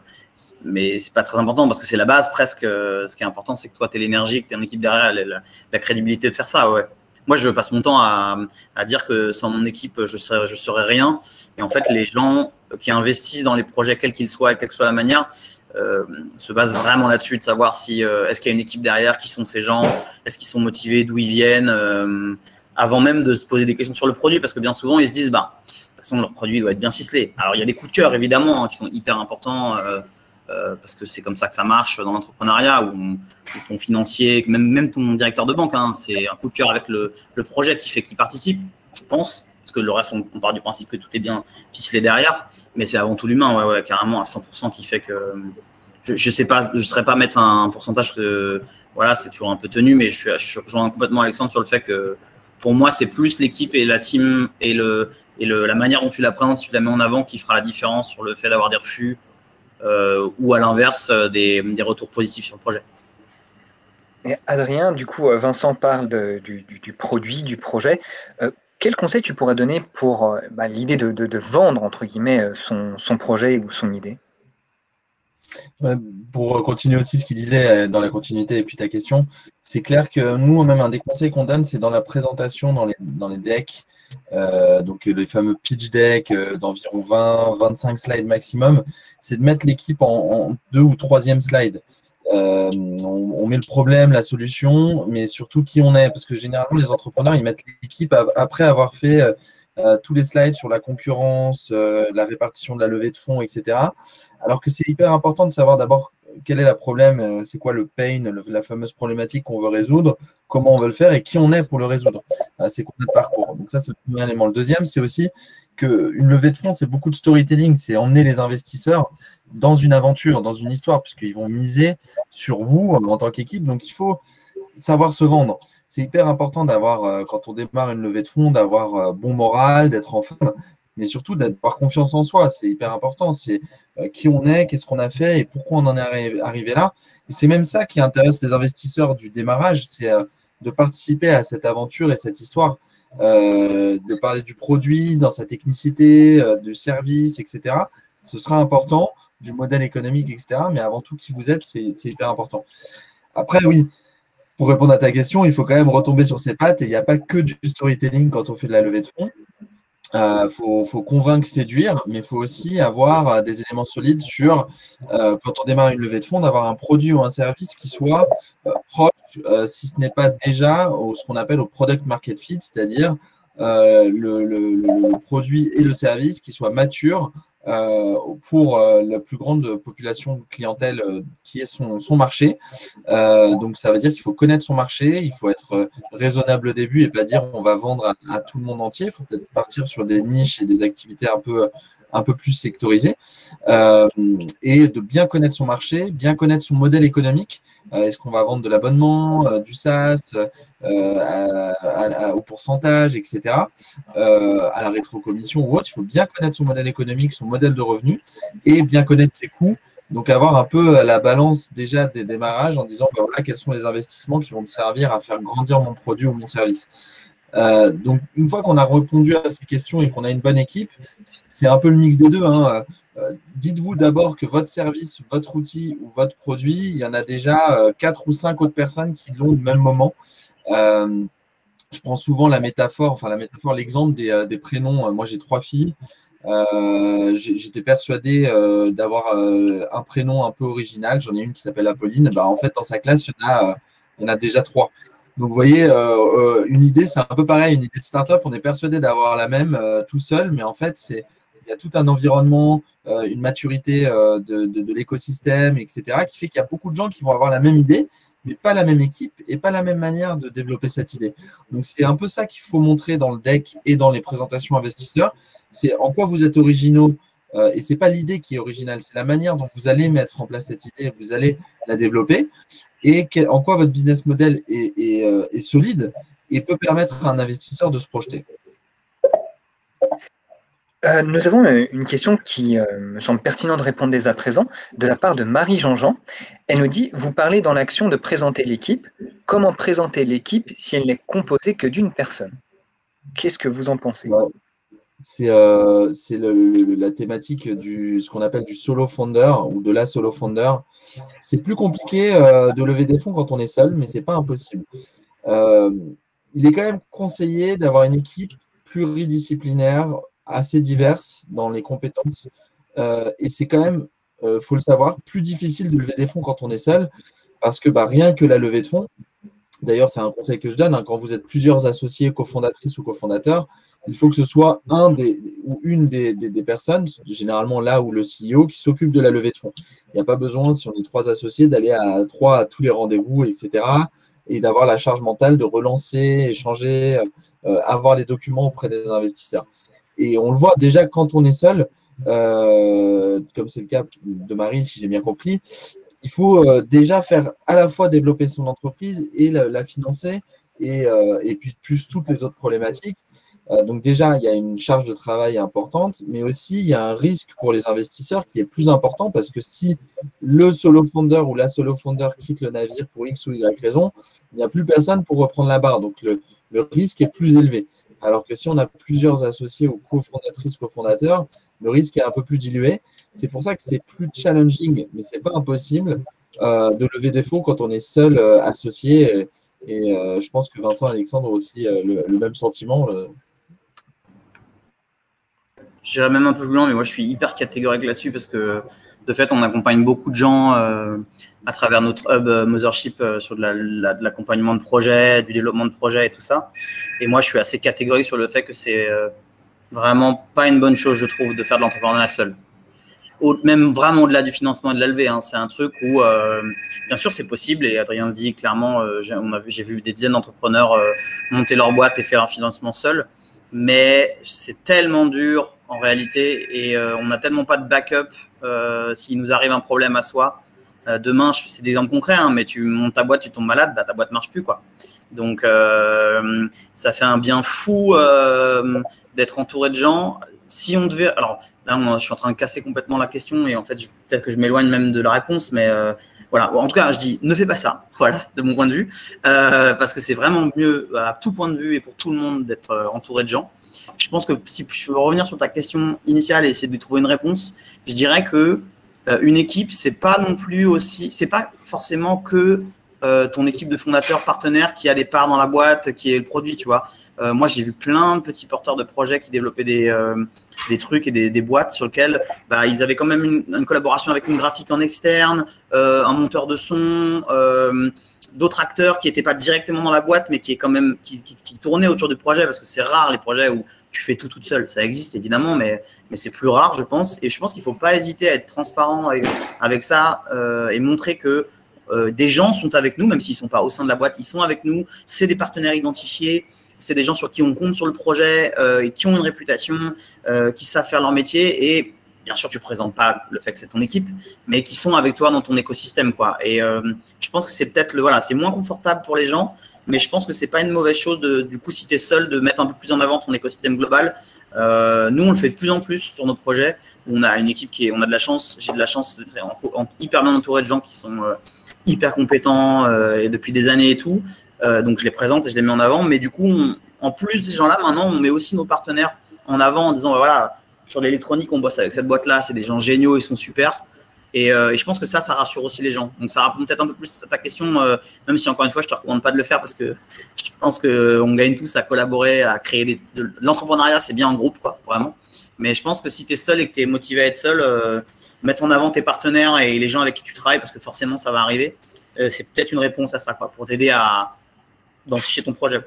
mais c'est pas très important parce que c'est la base presque. ce qui est important, c'est que toi, tu as l'énergie, que tu as une équipe derrière, la, la, crédibilité de faire ça. Ouais moi, je passe mon temps à, dire que sans mon équipe, je serais, je serais rien. Et en fait, les gens qui investissent dans les projets, quels qu'ils soient, quelle que soit la manière, euh, se basent vraiment là-dessus, de savoir si euh, est-ce qu'il y a une équipe derrière, qui sont ces gens, est-ce qu'ils sont motivés, d'où ils viennent, euh, avant même de se poser des questions sur le produit, parce que bien souvent, ils se disent, bah, de toute façon, leur produit doit être bien ficelé. Alors, il y a des coups de cœur, évidemment, hein, qui sont hyper importants. Euh, parce que c'est comme ça que ça marche dans l'entrepreneuriat, où, ton financier, même, même ton directeur de banque, hein, c'est un coup de cœur avec le, projet qui fait qu'il participe, je pense, parce que le reste, on, part du principe que tout est bien ficelé derrière, mais c'est avant tout l'humain, ouais, ouais, carrément à 100% qui fait que je ne sais pas, je ne saurais pas mettre un pourcentage que voilà, c'est toujours un peu tenu, mais je, je rejoins complètement Alexandre sur le fait que pour moi, c'est plus l'équipe et la team et, le, et le, la manière dont tu la présentes, tu la mets en avant qui fera la différence sur le fait d'avoir des refus, ou à l'inverse euh, des, retours positifs sur le projet. Et Adrien, du coup, euh, Vincent parle du, produit, du projet. quel conseil tu pourrais donner pour bah, l'idée de, vendre, entre guillemets, son, projet ou son idée? Pour continuer aussi ce qu'il disait dans la continuité et puis ta question, c'est clair que nous, même un des conseils qu'on donne, c'est dans la présentation, dans les, dans les decks, euh, donc les fameux pitch deck euh, d'environ 20-25 slides maximum, c'est de mettre l'équipe en, deux ou troisième slide. Euh, on, met le problème, la solution, mais surtout qui on est, parce que généralement les entrepreneurs ils mettent l'équipe après avoir fait tous les slides sur la concurrence, la répartition de la levée de fonds, etc. Alors que c'est hyper important de savoir d'abord quel est le problème, euh, c'est quoi le pain, la fameuse problématique qu'on veut résoudre, comment on veut le faire et qui on est pour le résoudre. Euh, c'est quoi notre parcours. Donc ça, c'est le premier élément. Le deuxième, c'est aussi qu'une levée de fonds, c'est beaucoup de storytelling, c'est emmener les investisseurs dans une aventure, dans une histoire, puisqu'ils vont miser sur vous en tant qu'équipe. Donc il faut savoir se vendre. C'est hyper important d'avoir, euh, quand on démarre une levée de fonds, d'avoir bon moral, d'être en forme mais surtout d'avoir confiance en soi. C'est hyper important. C'est euh, qui on est, qu'est-ce qu'on a fait et pourquoi on en est arrivé là. Et c'est même ça qui intéresse les investisseurs du démarrage, c'est euh, de participer à cette aventure et cette histoire, euh, de parler du produit, dans sa technicité, du service, etc. Ce sera important, du modèle économique, etc. Mais avant tout, qui vous êtes, c'est hyper important. Après, oui, pour répondre à ta question, il faut quand même retomber sur ses pattes et il n'y a pas que du storytelling quand on fait de la levée de fonds. Il euh, faut, convaincre, séduire, mais il faut aussi avoir euh, des éléments solides sur, euh, quand on démarre une levée de fonds, d'avoir un produit ou un service qui soit proche, si ce n'est pas déjà ce qu'on appelle au product market fit, c'est-à-dire le, produit et le service qui soient matures pour euh, la plus grande population de clientèle euh, qui est son, son marché. donc ça veut dire qu'il faut connaître son marché, il faut être raisonnable au début et pas dire on va vendre à, tout le monde entier. Il faut peut-être partir sur des niches et des activités un peu un peu plus sectorisé, euh, et de bien connaître son marché, bien connaître son modèle économique. Euh, est-ce qu'on va vendre de l'abonnement, euh, du SaaS, au pourcentage, etc., à la rétrocommission ou autre? Il faut bien connaître son modèle économique, son modèle de revenu, et bien connaître ses coûts. Donc avoir un peu la balance déjà des démarrages en disant ben voilà, quels sont les investissements qui vont me servir à faire grandir mon produit ou mon service. Euh, donc, une fois qu'on a répondu à ces questions et qu'on a une bonne équipe, c'est un peu le mix des deux. Hein. Euh, dites-vous d'abord que votre service, votre outil ou votre produit, il y en a déjà euh, quatre ou cinq autres personnes qui l'ont au même moment. je prends souvent la métaphore, enfin la métaphore, l'exemple des, prénoms. Moi, j'ai trois filles. J'étais persuadé d'avoir un prénom un peu original. J'en ai une qui s'appelle Apolline. Bah, en fait, dans sa classe, il y en a, il y en a déjà trois. Donc, vous voyez, euh, euh, une idée, c'est un peu pareil. Une idée de startup, on est persuadé d'avoir la même euh, tout seul, mais en fait, c'est il y a tout un environnement, une maturité de, l'écosystème, etc., qui fait qu'il y a beaucoup de gens qui vont avoir la même idée, mais pas la même équipe et pas la même manière de développer cette idée. Donc c'est un peu ça qu'il faut montrer dans le deck et dans les présentations investisseurs. C'est en quoi vous êtes originaux et c'est pas l'idée qui est originale, c'est la manière dont vous allez mettre en place cette idée, vous allez la développer et en quoi votre business model est, euh, est solide et peut permettre à un investisseur de se projeter? Euh, nous avons euh, une question qui euh, me semble pertinente de répondre dès à présent, de la part de Marie Jean-Jean. Elle nous dit Vous parlez dans l'action de présenter l'équipe. Comment présenter l'équipe si elle n'est composée que d'une personne? Qu'est-ce que vous en pensez? C'est la thématique du ce qu'on appelle du solo founder ou de la solo founder. C'est plus compliqué de lever des fonds quand on est seul, mais c'est pas impossible. il est quand même conseillé d'avoir une équipe pluridisciplinaire assez diverses dans les compétences. Euh, et c'est quand même, euh, faut le savoir, plus difficile de lever des fonds quand on est seul, parce que bah, rien que la levée de fonds, d'ailleurs c'est un conseil que je donne, hein, quand vous êtes plusieurs associés, cofondatrices ou cofondateurs, il faut que ce soit un des, ou une des, des, personnes, généralement là où le CEO, qui s'occupe de la levée de fonds. Il n'y a pas besoin, si on est trois associés, d'aller à trois à tous les rendez-vous, etc. Et d'avoir la charge mentale de relancer, échanger, euh, avoir les documents auprès des investisseurs. Et on le voit déjà quand on est seul, euh, comme c'est le cas de Marie, si j'ai bien compris, il faut euh, déjà faire à la fois développer son entreprise et la, financer, euh, et, puis plus toutes les autres problématiques. donc déjà, il y a une charge de travail importante, mais aussi il y a un risque pour les investisseurs qui est plus important parce que si le solo founder ou la solo founder quitte le navire pour X ou Y raison, il n'y a plus personne pour reprendre la barre. Donc le risque est plus élevé. Alors que si on a plusieurs associés ou cofondatrices, cofondateurs, le risque est un peu plus dilué. C'est pour ça que c'est plus challenging, mais ce n'est pas impossible euh, de lever des fonds quand on est seul euh, associé. Et, euh, je pense que Vincent et Alexandre ont aussi le, même sentiment. J'irais même un peu plus loin, mais moi je suis hyper catégorique là-dessus parce que de fait, on accompagne beaucoup de gens à travers notre hub euh, Mothership euh, sur de l'accompagnement de projet, du développement de projet et tout ça. Et moi, je suis assez catégorique sur le fait que c'est euh, vraiment pas une bonne chose, je trouve, de faire de l'entrepreneuriat seul. même vraiment au-delà du financement et de la levée. Hein. C'est un truc où, bien sûr, c'est possible. Et Adrien le dit clairement, j'ai vu des dizaines d'entrepreneurs monter leur boîte et faire un financement seul. Mais c'est tellement dur en réalité et on n'a tellement pas de backup s'il nous arrive un problème à soi euh, demain, c'est des exemples concrets, hein, mais tu montes ta boîte, tu tombes malade, bah, ta boîte marche plus. quoi. Donc, euh, ça fait un bien fou euh, d'être entouré de gens. Si on devait. Alors, là, je suis en train de casser complètement la question et en fait, peut-être que je m'éloigne même de la réponse, mais voilà. En tout cas, je dis ne fais pas ça, voilà, de mon point de vue, parce que c'est vraiment mieux à tout point de vue et pour tout le monde d'être entouré de gens. Je pense que si je veux revenir sur ta question initiale et essayer de trouver une réponse, je dirais que euh, une équipe, c'est pas non plus aussi, c'est pas forcément que euh, ton équipe de fondateurs partenaires qui a des parts dans la boîte, qui est le produit, tu vois. Euh, moi, j'ai vu plein de petits porteurs de projets qui développaient des, des trucs et des, des, boîtes sur lesquelles bah, ils avaient quand même une, collaboration avec une graphique en externe, un monteur de son, d'autres acteurs qui n'étaient pas directement dans la boîte, mais qui est quand même qui, qui, qui tournaient autour du projet parce que c'est rare les projets où tu fais tout toute seule. Ça existe évidemment, mais, mais c'est plus rare, je pense. Et je pense qu'il ne faut pas hésiter à être transparent avec, ça euh, et montrer que euh, des gens sont avec nous, même s'ils ne sont pas au sein de la boîte, ils sont avec nous. C'est des partenaires identifiés. C'est des gens sur qui on compte sur le projet euh, et qui ont une réputation, qui savent faire leur métier. Et bien sûr, tu présentes pas le fait que c'est ton équipe, mais qui sont avec toi dans ton écosystème. Quoi. Et je pense que c'est peut-être le voilà, c'est moins confortable pour les gens, mais je pense que c'est pas une mauvaise chose de, du coup, si tu es seul, de mettre un peu plus en avant ton écosystème global. Euh, nous, on le fait de plus en plus sur nos projets. On a une équipe qui est, on a de la chance, j'ai de la chance d'être hyper bien entouré de gens qui sont euh, hyper compétents euh, et depuis des années et tout. donc, je les présente et je les mets en avant. Mais du coup, en plus de ces gens-là, maintenant, on met aussi nos partenaires en avant en disant, voilà, sur l'électronique, on bosse avec cette boîte-là, c'est des gens géniaux, ils sont super. Euh, et, je pense que ça, ça rassure aussi les gens. Donc ça répond peut-être un peu plus à ta question, euh, même si encore une fois, je te recommande pas de le faire parce que je pense qu'on gagne tous à collaborer, à créer des, de l'entrepreneuriat, c'est bien en groupe, quoi, vraiment. Mais je pense que si tu es seul et que tu es motivé à être seul, euh, mettre en avant tes partenaires et les gens avec qui tu travailles, parce que forcément ça va arriver, c'est peut-être une réponse à ça, quoi, pour t'aider à densifier ton projet.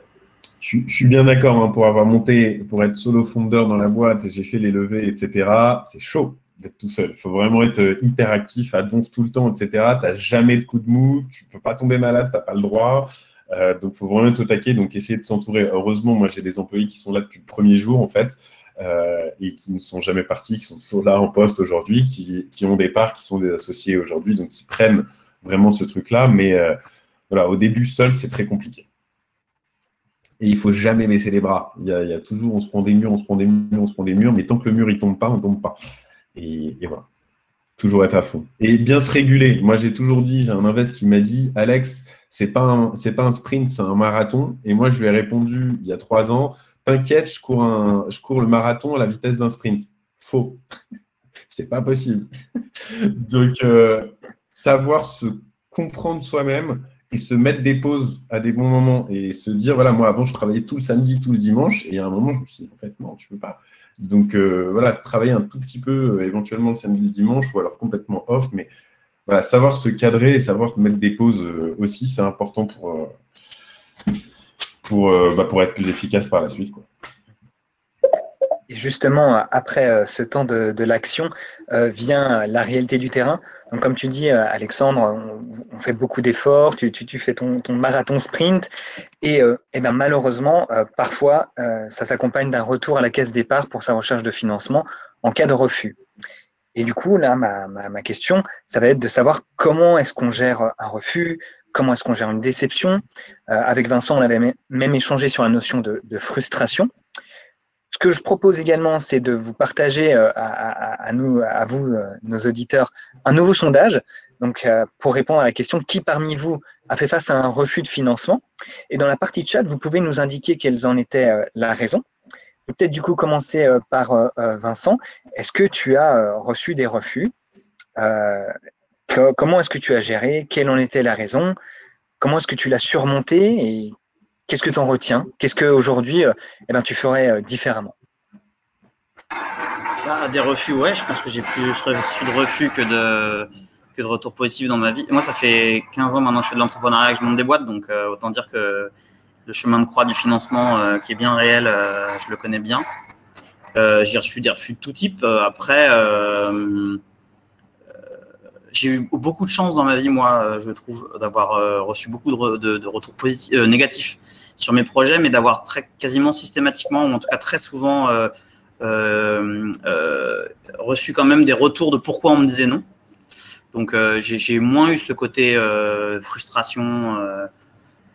Je, suis bien d'accord, hein, pour avoir monté, pour être solo founder dans la boîte, j'ai fait les levées, etc. C'est chaud d'être tout seul. Il faut vraiment être hyper actif, à donf tout le temps, etc. Tu n'as jamais de coup de mou, tu peux pas tomber malade, tu n'as pas le droit. donc, il faut vraiment être au taquet, donc essayer de s'entourer. Heureusement, moi, j'ai des employés qui sont là depuis le premier jour, en fait, et qui ne sont jamais partis, qui sont toujours là en poste aujourd'hui, qui, ont des parts, qui sont des associés aujourd'hui, donc qui prennent vraiment ce truc-là. Mais voilà, au début, seul, c'est très compliqué. Et il faut jamais baisser les bras. Il y, a, toujours, on se prend des murs, on se prend des murs, on se prend des murs, mais tant que le mur il tombe pas, on tombe pas. Et, voilà, toujours être à fond. Et bien se réguler. Moi, j'ai toujours dit, j'ai un invest qui m'a dit, Alex, c'est pas pas un sprint, c'est un marathon. Et moi, je lui ai répondu il y a trois ans, t'inquiète, je cours le marathon à la vitesse d'un sprint. Faux. <laughs> c'est pas possible. <laughs> Donc, euh, savoir se comprendre soi-même et se mettre des pauses à des bons moments et se dire voilà moi avant je travaillais tout le samedi tout le dimanche et à un moment je me suis dit en fait non tu peux pas donc euh, voilà travailler un tout petit peu euh, éventuellement le samedi le dimanche ou alors complètement off mais voilà savoir se cadrer et savoir mettre des pauses aussi c'est important pour pour, bah, pour être plus efficace par la suite quoi justement, après euh, ce temps de, l'action, euh, vient la réalité du terrain. Donc, comme tu dis, euh, Alexandre, on, fait beaucoup d'efforts, tu, fais ton, marathon sprint, et, ben, malheureusement, parfois, ça s'accompagne d'un retour à la caisse départ pour sa recherche de financement en cas de refus. Et du coup, là, ma, question, ça va être de savoir comment est-ce qu'on gère un refus, comment est-ce qu'on gère une déception. avec Vincent, on avait même échangé sur la notion de frustration. Ce que je propose également, c'est de vous partager euh, à, nous, à vous, euh, nos auditeurs, un nouveau sondage. Donc, euh, pour répondre à la question qui parmi vous a fait face à un refus de financement? Et dans la partie chat, vous pouvez nous indiquer quelles en étaient la raison. Peut-être du coup commencer par Vincent. Est-ce que tu as reçu des refus? Comment est-ce que tu as géré? Quelle en était la raison? Comment est-ce que tu l'as surmonté? Et Qu'est-ce que tu en retiens? Qu'est-ce qu'aujourd'hui euh, eh ben, tu ferais euh, différemment? Bah, Des refus, ouais. Je pense que j'ai plus reçu de refus que de, retours positifs dans ma vie. Moi, ça fait 15 ans maintenant que je fais de l'entrepreneuriat et que je monte des boîtes. Donc, euh, autant dire que le chemin de croix du financement qui est bien réel, je le connais bien. j'ai reçu des refus de tout type. après, j'ai eu beaucoup de chance dans ma vie, moi, je trouve, d'avoir reçu beaucoup de, retours positifs, négatifs sur mes projets, mais d'avoir quasiment systématiquement, ou en tout cas très souvent, euh, euh, euh, reçu quand même des retours de pourquoi on me disait non. Donc j'ai moins eu ce côté frustration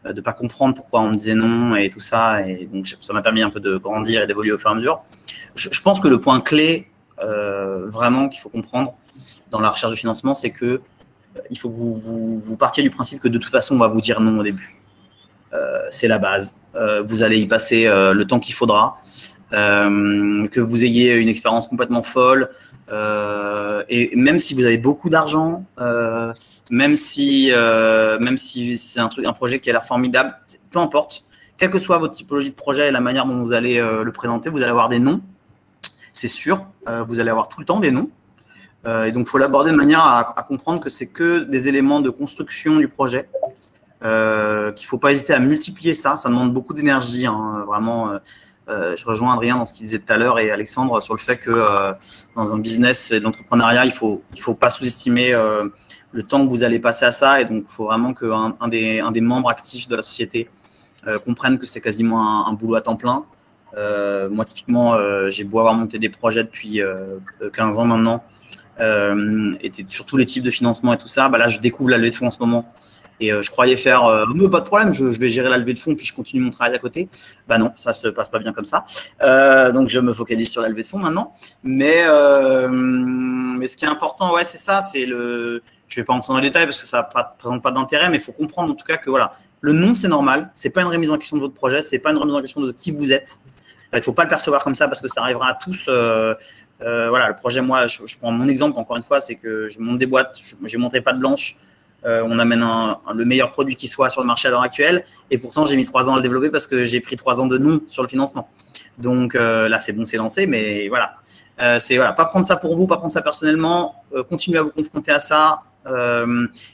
de ne pas comprendre pourquoi on me disait non et tout ça. Et donc ça m'a permis un peu de grandir et d'évoluer au fur et à mesure. Je, pense que le point clé, vraiment, qu'il faut comprendre dans la recherche de financement, c'est que il faut que vous, vous, partiez du principe que de toute façon, on va vous dire non au début. Euh, c'est la base. Euh, vous allez y passer euh, le temps qu'il faudra. que vous ayez une expérience complètement folle, et même si vous avez beaucoup d'argent, même si, même si c'est un truc, un projet qui a l'air formidable, peu importe, quelle que soit votre typologie de projet et la manière dont vous allez le présenter, vous allez avoir des noms, c'est sûr. vous allez avoir tout le temps des noms. Et donc, il faut l'aborder de manière à, comprendre que c'est que des éléments de construction du projet euh, qu'il ne faut pas hésiter à multiplier ça. Ça demande beaucoup d'énergie, hein, vraiment. Euh, euh, je rejoins Adrien dans ce qu'il disait tout à l'heure et Alexandre sur le fait que dans un business et l'entrepreneuriat, il ne faut, il faut pas sous-estimer le temps que vous allez passer à ça. Et donc, il faut vraiment qu'un un des, un des membres actifs de la société comprenne que c'est quasiment un, boulot à temps plein. moi, typiquement, j'ai beau avoir monté des projets depuis 15 ans maintenant, et sur tous les types de financement et tout ça. Bah là, je découvre la levée de fonds en ce moment. Et euh, je croyais faire, euh, pas de problème, je, vais gérer la levée de fonds, puis je continue mon travail à côté. Bah non, ça se passe pas bien comme ça. Euh, donc je me focalise sur la levée de fonds maintenant. Mais, mais ce qui est important, ouais, c'est ça, c'est le. Je vais pas entrer dans les détails parce que ça ne présente pas d'intérêt, mais il faut comprendre en tout cas que voilà, le nom c'est normal, c'est pas une remise en question de votre projet, c'est pas une remise en question de qui vous êtes. Il faut pas le percevoir comme ça parce que ça arrivera à tous. Voilà, le projet, moi, je, je, prends mon exemple encore une fois, c'est que je monte des boîtes, j'ai monté pas de blanche, euh, on amène le meilleur produit qui soit sur le marché à l'heure actuelle. Et pourtant, j'ai mis trois ans à le développer parce que j'ai pris trois ans de non sur le financement. Donc euh, là, c'est bon, c'est lancé, mais voilà. Euh, c'est voilà, pas prendre ça pour vous, pas prendre ça personnellement, continuer à vous confronter à ça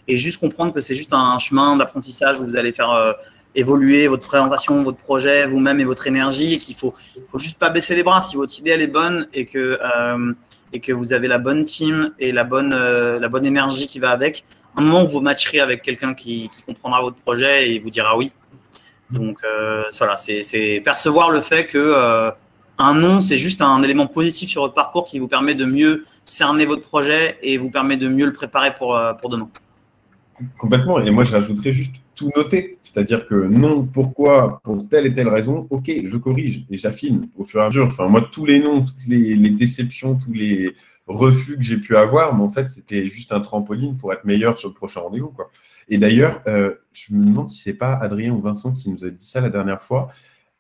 et juste comprendre que c'est juste un chemin d'apprentissage où vous allez faire évoluer votre présentation, votre projet, vous-même et votre énergie, et qu'il faut, faut juste pas baisser les bras. Si votre idée elle est bonne et que euh, et que vous avez la bonne team et la bonne euh, la bonne énergie qui va avec, un moment vous matcherez avec quelqu'un qui, comprendra votre projet et vous dira oui. Donc euh, voilà, c'est percevoir le fait que un nom c'est juste un élément positif sur votre parcours qui vous permet de mieux cerner votre projet et vous permet de mieux le préparer pour pour demain. Complètement. Et moi, je rajouterais juste tout noter. C'est-à-dire que non, pourquoi, pour telle et telle raison, ok, je corrige et j'affine au fur et à mesure. Enfin, moi, tous les noms, toutes les, déceptions, tous les refus que j'ai pu avoir, mais en fait, c'était juste un trampoline pour être meilleur sur le prochain rendez-vous. Quoi. Et d'ailleurs, euh, je me demande si c'est pas Adrien ou Vincent qui nous a dit ça la dernière fois,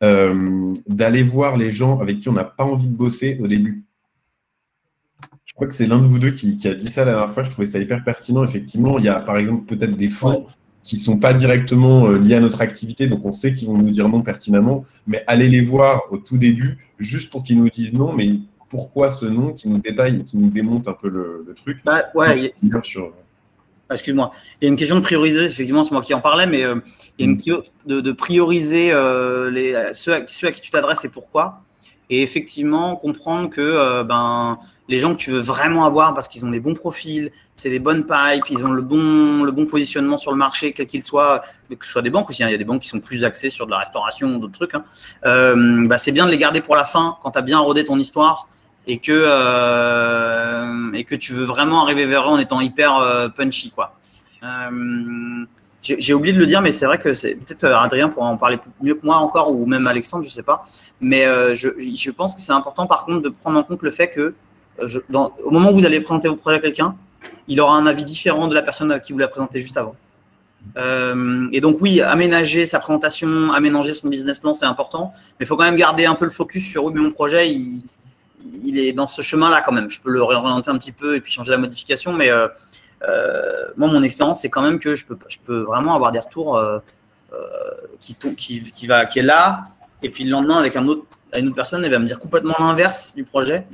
euh, d'aller voir les gens avec qui on n'a pas envie de bosser au début. Je crois que c'est l'un de vous deux qui, a dit ça la dernière fois. Je trouvais ça hyper pertinent. Effectivement, il y a par exemple peut-être des fonds qui ne sont pas directement euh, liés à notre activité, donc on sait qu'ils vont nous dire non pertinemment, mais allez les voir au tout début, juste pour qu'ils nous disent non, mais pourquoi ce nom, qui nous détaille et qui nous démonte un peu le, truc. Bah, ouais, ah, Excuse-moi. Il y a une question de prioriser, effectivement, c'est moi qui en parlais, mais euh, il y a une question de, de prioriser euh, les, ceux, à, ceux, à, qui tu t'adresses et pourquoi. Et effectivement, comprendre que ben, les gens que tu veux vraiment avoir parce qu'ils ont les bons profils, c'est les bonnes pipes, ils ont le bon, le bon positionnement sur le marché, quel qu'il soit, que ce soit des banques aussi, hein. il y a des banques qui sont plus axées sur de la restauration ou d'autres trucs. Hein. Euh, bah, c'est bien de les garder pour la fin quand tu as bien rodé ton histoire et que, euh, et que tu veux vraiment arriver vers eux en étant hyper euh, punchy. quoi. J'ai oublié de le dire, mais c'est vrai que c'est peut-être Adrien pourra en parler mieux que moi encore, ou même Alexandre, je sais pas. Mais je, je pense que c'est important par contre de prendre en compte le fait que au moment où vous allez présenter vos projets à quelqu'un, il aura un avis différent de la personne à qui vous l'a présenté juste avant. Euh, et donc oui, aménager sa présentation, aménager son business plan, c'est important, mais il faut quand même garder un peu le focus sur oui, mais mon projet, il, est dans ce chemin-là quand même. Je peux le réorienter un petit peu et puis changer la modification, mais euh, euh, moi, mon expérience, c'est quand même que je peux, vraiment avoir des retours qui, qui, est là, et puis le lendemain, avec une autre personne, elle va me dire complètement l'inverse du projet.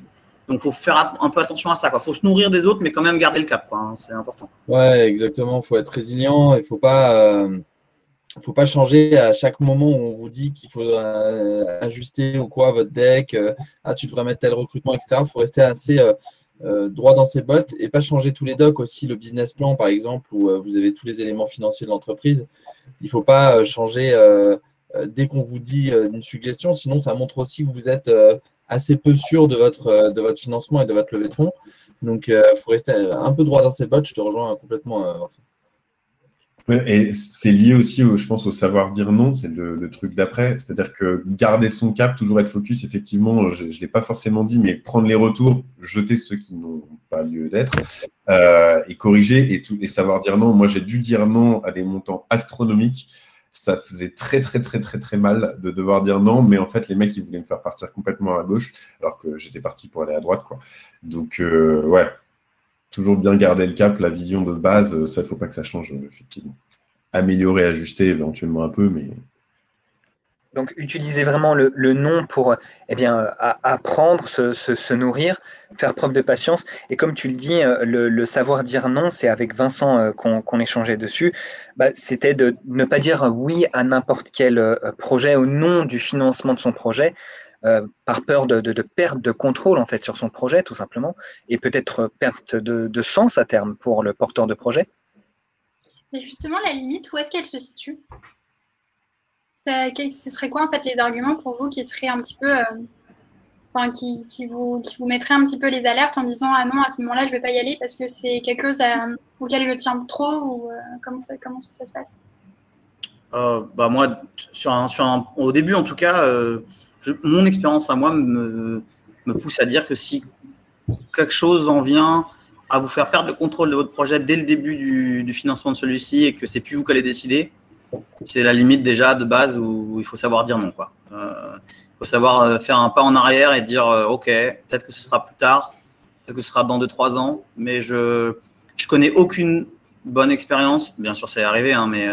Donc, faut faire un peu attention à ça. Il faut se nourrir des autres, mais quand même garder le cap. Hein. C'est important. Ouais, exactement. Il faut être résilient. Il ne faut pas. Euh, faut pas changer à chaque moment où on vous dit qu'il faut euh, ajuster ou quoi votre deck, euh, ah tu devrais mettre tel recrutement, etc. Il faut rester assez droit dans ses bottes et pas changer tous les docs aussi, le business plan par exemple, où vous avez tous les éléments financiers de l'entreprise. Il ne faut pas changer dès qu'on vous dit une suggestion, sinon ça montre aussi que vous êtes assez peu sûr de votre, euh, de votre financement et de votre levée de fonds. Donc, il euh, faut rester un peu droit dans ses bottes. Je te rejoins complètement, euh, Vincent. Et c'est lié aussi, je pense, au savoir dire non, c'est le, truc d'après. C'est-à-dire que garder son cap, toujours être focus, effectivement, je ne l'ai pas forcément dit, mais prendre les retours, jeter ceux qui n'ont pas lieu d'être, et corriger et, tout, et savoir dire non. Moi, j'ai dû dire non à des montants astronomiques ça faisait très très très très très mal de devoir dire non, mais en fait les mecs ils voulaient me faire partir complètement à gauche alors que j'étais parti pour aller à droite quoi. Donc euh, ouais, toujours bien garder le cap, la vision de base, euh, ça faut pas que ça change effectivement. Améliorer, ajuster éventuellement un peu, mais donc, utiliser vraiment le, nom pour eh bien, apprendre, se, nourrir, faire preuve de patience. Et comme tu le dis, euh, le, savoir dire non, c'est avec Vincent euh, qu'on échangeait dessus. Bah, c'était de ne pas dire oui à n'importe quel euh, projet au nom du financement de son projet, par peur de, perte de contrôle en fait sur son projet, tout simplement, et peut-être perte de, de sens à terme pour le porteur de projet. Et justement, la limite, où est-ce qu'elle se situe? Ce serait quoi en fait les arguments pour vous qui seraient un petit peu, euh, enfin qui, qui, vous, qui vous mettraient un petit peu les alertes en disant ah non à ce moment-là je vais pas y aller parce que c'est quelque chose auquel je tiens trop ou euh, comment ça comment ça se passe? Euh, bah moi sur un, sur un, au début en tout cas mon expérience à moi me, me pousse à dire que si quelque chose en vient à vous faire perdre le contrôle de votre projet dès le début du, du financement de celui-ci et que c'est plus vous qui allez décider, c'est la limite déjà de base où il faut savoir dire non. Quoi. Euh, il faut savoir euh, faire un pas en arrière et dire euh, ok, peut-être que ce sera plus tard, peut-être que ce sera dans 2-3 ans, mais je je connais aucune bonne expérience, bien sûr c'est arrivé, hein, mais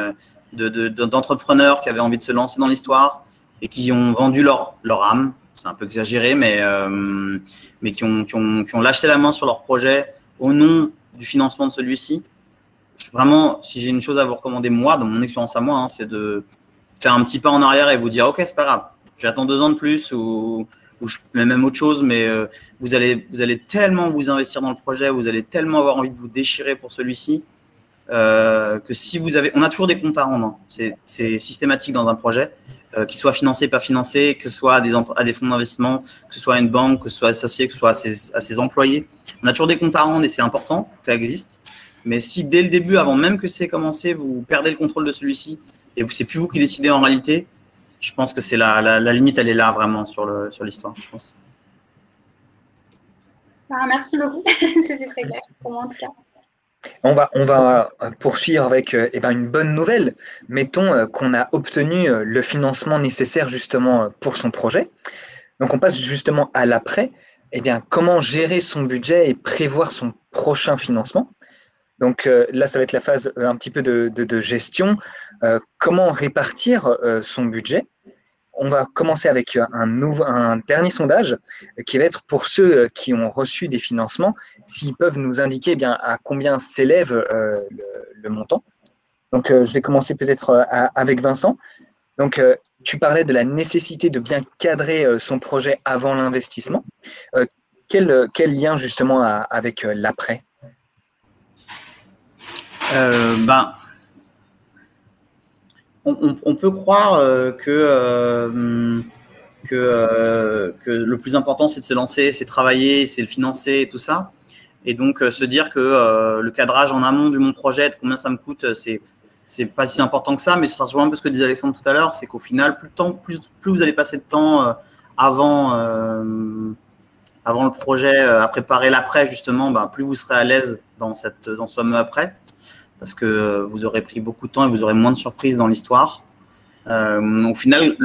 d'entrepreneurs qui avaient envie de se lancer dans l'histoire et qui ont vendu leur, leur âme, c'est un peu exagéré, mais, mais qui, ont, qui, ont, qui ont lâché la main sur leur projet au nom du financement de celui-ci vraiment, si j'ai une chose à vous recommander, moi, dans mon expérience à moi, hein, c'est de faire un petit pas en arrière et vous dire ok c'est pas grave, j'attends deux ans de plus ou, je fais même autre chose, mais euh, vous allez vous allez tellement vous investir dans le projet, vous allez tellement avoir envie de vous déchirer pour celui-ci euh, que si vous avez, on a toujours des comptes à rendre, hein. c'est systématique dans un projet. Euh, qu'il soit financé, pas financé, que ce soit à des, à des fonds d'investissement, que ce soit à une banque, que ce soit associé, que ce soit à ses, à ses employés. On a toujours des comptes à rendre et c'est important que ça existe. Mais si dès le début, avant même que c'est commencé, vous perdez le contrôle de celui-ci et c'est plus vous qui décidez en réalité, je pense que c'est la, la, limite, elle est là vraiment sur l'histoire, sur je pense. Ah, merci beaucoup, <laughs> c'était très clair pour moi en tout cas. On va, on va poursuivre avec euh, eh ben, une bonne nouvelle. Mettons euh, qu'on a obtenu euh, le financement nécessaire justement pour son projet. Donc on passe justement à l'après. Eh bien, comment gérer son budget et prévoir son prochain financement? Donc là, ça va être la phase un petit peu de, gestion. comment répartir son budget? On va commencer avec un, dernier sondage qui va être pour ceux qui ont reçu des financements, s'ils peuvent nous indiquer eh bien, à combien s'élève le, montant. Donc je vais commencer peut-être avec Vincent. Donc tu parlais de la nécessité de bien cadrer son projet avant l'investissement. Quel, lien justement avec l'après? Euh, ben, on, peut croire euh, que, euh, que, le plus important, c'est de se lancer, c'est travailler, c'est le financer et tout ça. Et donc, se dire que le cadrage en amont du mon projet, combien ça me coûte, c'est pas si important que ça, mais ce sera un peu ce que disait Alexandre tout à l'heure, c'est qu'au final, plus, temps, plus, vous allez passer de temps avant, avant le projet, à préparer l'après, justement, ben, plus vous serez à l'aise dans, dans ce fameux après parce que vous aurez pris beaucoup de temps et vous aurez moins de surprises dans l'histoire. Euh, au final,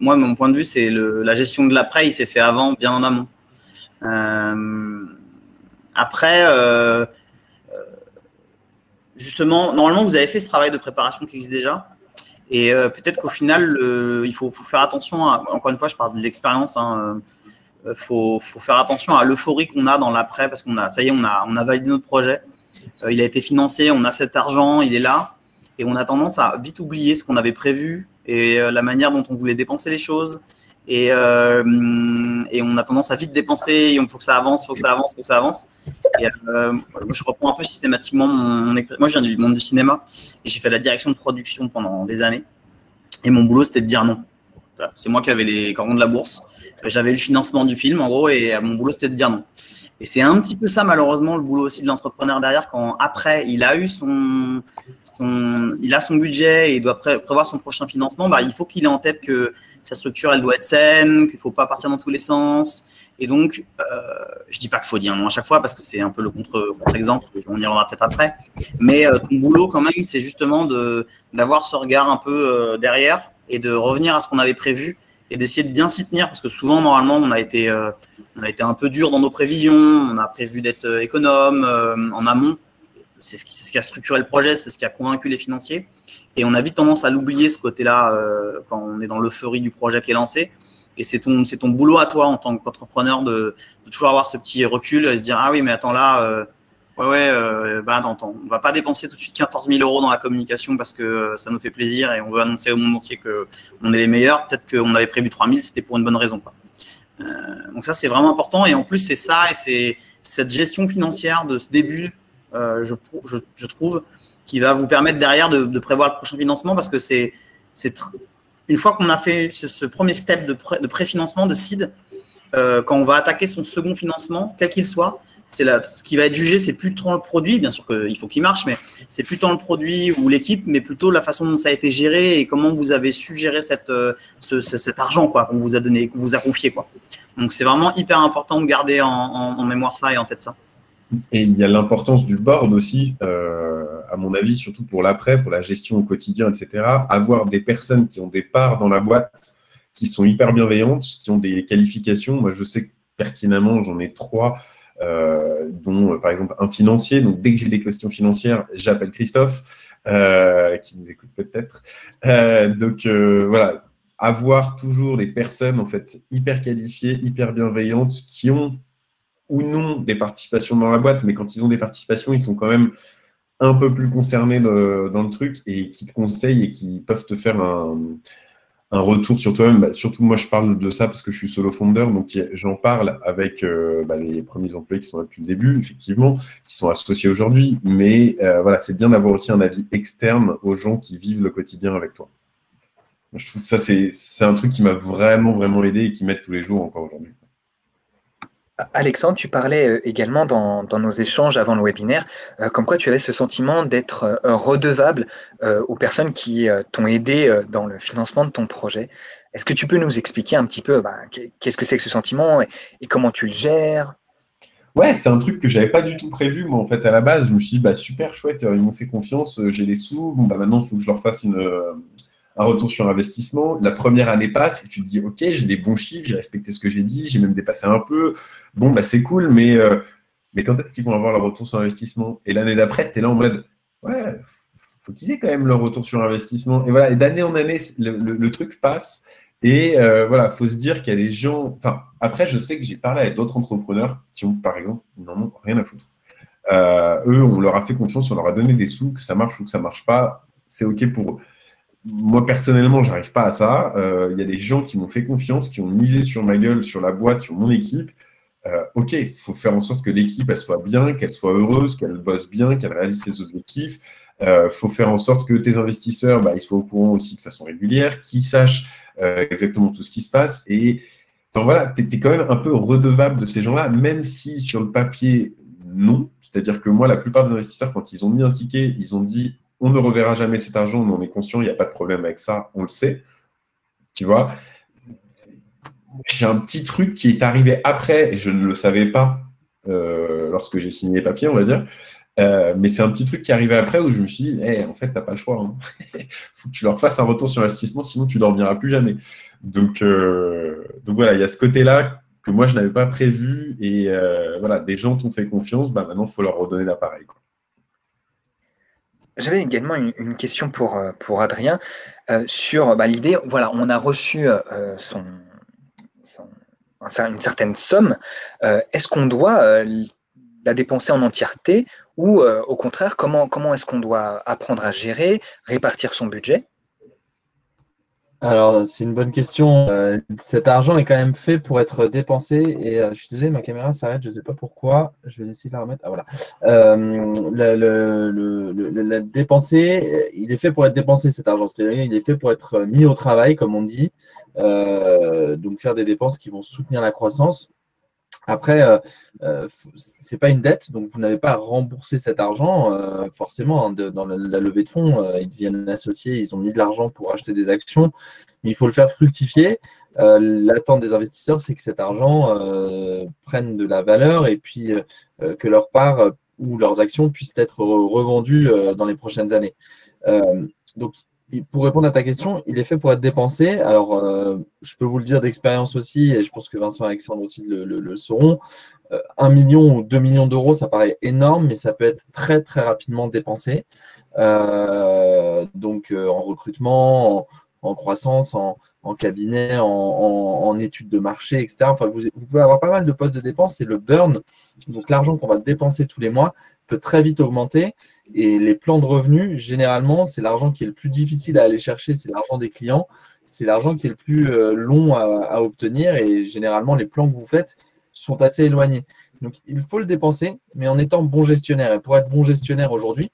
moi, mon point de vue, c'est la gestion de l'après, il s'est fait avant, bien en amont. Euh, après, euh, justement, normalement, vous avez fait ce travail de préparation qui existe déjà. Et peut-être qu'au final, il faut, faire attention, encore une fois, je parle de l'expérience, hein, faut, faire attention à l'euphorie qu'on a dans l'après, parce qu'on a, ça y est, on a validé notre projet. Euh, il a été financé, on a cet argent, il est là. Et on a tendance à vite oublier ce qu'on avait prévu et euh, la manière dont on voulait dépenser les choses. Et, euh, et, on a tendance à vite dépenser, il faut que ça avance, il faut que ça avance, il faut que ça avance. Je reprends un peu systématiquement mon, Moi, je viens du monde du cinéma et j'ai fait la direction de production pendant des années. Et mon boulot, c'était de dire non. C'est moi qui avais les cordons de la bourse. J'avais le financement du film, en gros, et mon boulot, c'était de dire non. Et c'est un petit peu ça, malheureusement, le boulot aussi de l'entrepreneur derrière, quand après, il a eu son, son, il a son budget et doit prévoir son prochain financement, bah, il faut qu'il ait en tête que sa structure, elle doit être saine, qu'il ne faut pas partir dans tous les sens. Et donc, euh, je dis pas qu'il faut dire non à chaque fois parce que c'est un peu le contre-exemple, on y reviendra peut-être après. Mais euh, ton boulot, quand même, c'est justement d'avoir ce regard un peu euh, derrière et de revenir à ce qu'on avait prévu et d'essayer de bien s'y tenir parce que souvent, normalement, on a été, euh, on a été un peu dur dans nos prévisions, on a prévu d'être euh, économe euh, en amont. C'est ce, ce, qui a structuré le projet, c'est ce qui a convaincu les financiers. Et on a vite tendance à l'oublier, ce côté-là, quand on est dans l'euphorie du projet qui est lancé. Et c'est ton, ton boulot à toi en tant qu'entrepreneur de, toujours avoir ce petit recul et se dire Ah oui, mais attends là, ouais, ouais, euh, bah attends, on va pas dépenser tout de suite 14 000 euros dans la communication parce que euh, ça nous fait plaisir et on veut annoncer au monde entier qu'on est les meilleurs. Peut-être qu'on avait prévu 3 000, c'était pour une bonne raison. Euh, donc ça, c'est vraiment important. Et en plus, c'est ça et c'est cette gestion financière de ce début, euh, je, trouve, qui va vous permettre derrière de, prévoir le prochain financement parce que c'est une fois qu'on a fait ce, premier step de préfinancement, de seed, euh, quand on va attaquer son second financement, quel qu'il soit, c'est ce qui va être jugé, c'est plus tant le produit, bien sûr qu'il faut qu'il marche, mais c'est plus tant le produit ou l'équipe, mais plutôt la façon dont ça a été géré et comment vous avez su gérer cette, euh, ce, cet argent quoi qu'on vous a donné, qu'on vous a confié quoi. Donc c'est vraiment hyper important de garder en, mémoire ça et en tête ça. Et il y a l'importance du board aussi, euh, à mon avis, surtout pour l'après, pour la gestion au quotidien, etc. Avoir des personnes qui ont des parts dans la boîte, qui sont hyper bienveillantes, qui ont des qualifications. Moi, je sais pertinemment, j'en ai trois dont euh, par exemple un financier. Donc dès que j'ai des questions financières, j'appelle Christophe, euh, qui nous écoute peut-être. donc voilà, avoir toujours des personnes en fait hyper qualifiées, hyper bienveillantes, qui ont ou non des participations dans la boîte, mais quand ils ont des participations, ils sont quand même un peu plus concernés dans le truc et qui te conseillent et qui peuvent te faire un, un retour sur toi-même. Bah, surtout, moi, je parle de ça parce que je suis solo founder, donc j'en parle avec euh, bah, les premiers employés qui sont là depuis le début, effectivement, qui sont associés aujourd'hui. Mais euh, voilà, c'est bien d'avoir aussi un avis externe aux gens qui vivent le quotidien avec toi. Je trouve que ça, c'est un truc qui m'a vraiment, vraiment aidé et qui m'aide tous les jours encore aujourd'hui. Alexandre, tu parlais euh, également dans, nos échanges avant le webinaire, euh, comme quoi tu avais ce sentiment d'être euh, redevable aux personnes qui t'ont aidé dans le financement de ton projet. Est-ce que tu peux nous expliquer un petit peu bah, qu'est-ce que c'est que ce sentiment et, comment tu le gères? Ouais, c'est un truc que j'avais pas du tout prévu. Moi, en fait, à la base, je me suis dit, bah, super chouette, ils m'ont fait confiance, j'ai les sous. Bah, maintenant, il faut que je leur fasse une, un retour sur investissement. La première année passe et tu te dis, OK, j'ai des bons chiffres, j'ai respecté ce que j'ai dit, j'ai même dépassé un peu. Bon, bah, c'est cool, mais, euh, mais quand est-ce qu'ils vont avoir leur retour sur investissement? Et l'année d'après, tu es là en mode, ouais, faut qu'ils aient quand même leur retour sur investissement. Et voilà, et d'année en année, le, truc passe. Et euh, voilà, faut se dire qu'il y a des gens. Enfin, après, je sais que j'ai parlé avec d'autres entrepreneurs qui ont, par exemple, n'en ont rien à foutre. Euh, eux, on leur a fait confiance, on leur a donné des sous, que ça marche ou que ça marche pas, c'est OK pour eux moi, personnellement, j'arrive pas à ça. Euh, il y a des gens qui m'ont fait confiance, qui ont misé sur ma gueule, sur la boîte, sur mon équipe. Euh, ok, il faut faire en sorte que l'équipe elle soit bien, qu'elle soit heureuse, qu'elle bosse bien, qu'elle réalise ses objectifs. Il euh, faut faire en sorte que tes investisseurs bah, ils soient au courant aussi de façon régulière, qu'ils sachent exactement tout ce qui se passe. Et donc voilà, tu es, quand même un peu redevable de ces gens-là, même si sur le papier, non. C'est-à-dire que moi, la plupart des investisseurs, quand ils ont mis un ticket, ils ont dit on ne reverra jamais cet argent, on est conscient, il n'y a pas de problème avec ça, on le sait. Tu vois J'ai un petit truc qui est arrivé après, et je ne le savais pas euh, lorsque j'ai signé les papiers, on va dire. Euh, mais c'est un petit truc qui est arrivé après où je me suis dit, hey, en fait, tu n'as pas le choix. Il hein. <laughs> faut que tu leur fasses un retour sur investissement, sinon tu ne dormiras plus jamais. Donc, euh, donc voilà, il y a ce côté-là que moi, je n'avais pas prévu. Et voilà, des gens t'ont fait confiance, bah, maintenant, il faut leur redonner l'appareil. J'avais également une, question pour, euh, pour Adrien euh, sur bah, l'idée, voilà, on a reçu euh, son, une certaine somme. est-ce qu'on doit la dépenser en entièreté ou au contraire, comment, comment est-ce qu'on doit apprendre à gérer, répartir son budget? Alors, c'est une bonne question. Euh, cet argent est quand même fait pour être dépensé. Et euh, je suis désolé, ma caméra s'arrête, je ne sais pas pourquoi. Je vais essayer de la remettre. Ah voilà. Euh, le, dépenser, il est fait pour être dépensé cet argent. C'est-à-dire il est fait pour être mis au travail, comme on dit. donc faire des dépenses qui vont soutenir la croissance. Après, euh, euh ce n'est pas une dette, donc vous n'avez pas à rembourser cet argent. Euh, forcément, hein, dans la, levée de fonds, euh, ils deviennent associés, ils ont mis de l'argent pour acheter des actions, mais il faut le faire fructifier. L'attente des investisseurs, c'est que cet argent prenne de la valeur et puis que leur part ou leurs actions puissent être revendues dans les prochaines années. donc, pour répondre à ta question, il est fait pour être dépensé. Alors, euh, je peux vous le dire d'expérience aussi, et je pense que Vincent et Alexandre aussi le, sauront. Euh, un million ou deux millions d'euros, ça paraît énorme, mais ça peut être très très rapidement dépensé. Euh, donc, en recrutement, en, croissance, en, cabinet, en, études de marché, etc. Vous, pouvez avoir pas mal de postes de dépenses. C'est le burn, donc l'argent qu'on va dépenser tous les mois, peut très vite augmenter. Et les plans de revenus, généralement, c'est l'argent qui est le plus difficile à aller chercher, c'est l'argent des clients. C'est l'argent qui est le plus euh, long à, obtenir. Et généralement, les plans que vous faites sont assez éloignés. Donc, il faut le dépenser, mais en étant bon gestionnaire. Et pour être bon gestionnaire aujourd'hui,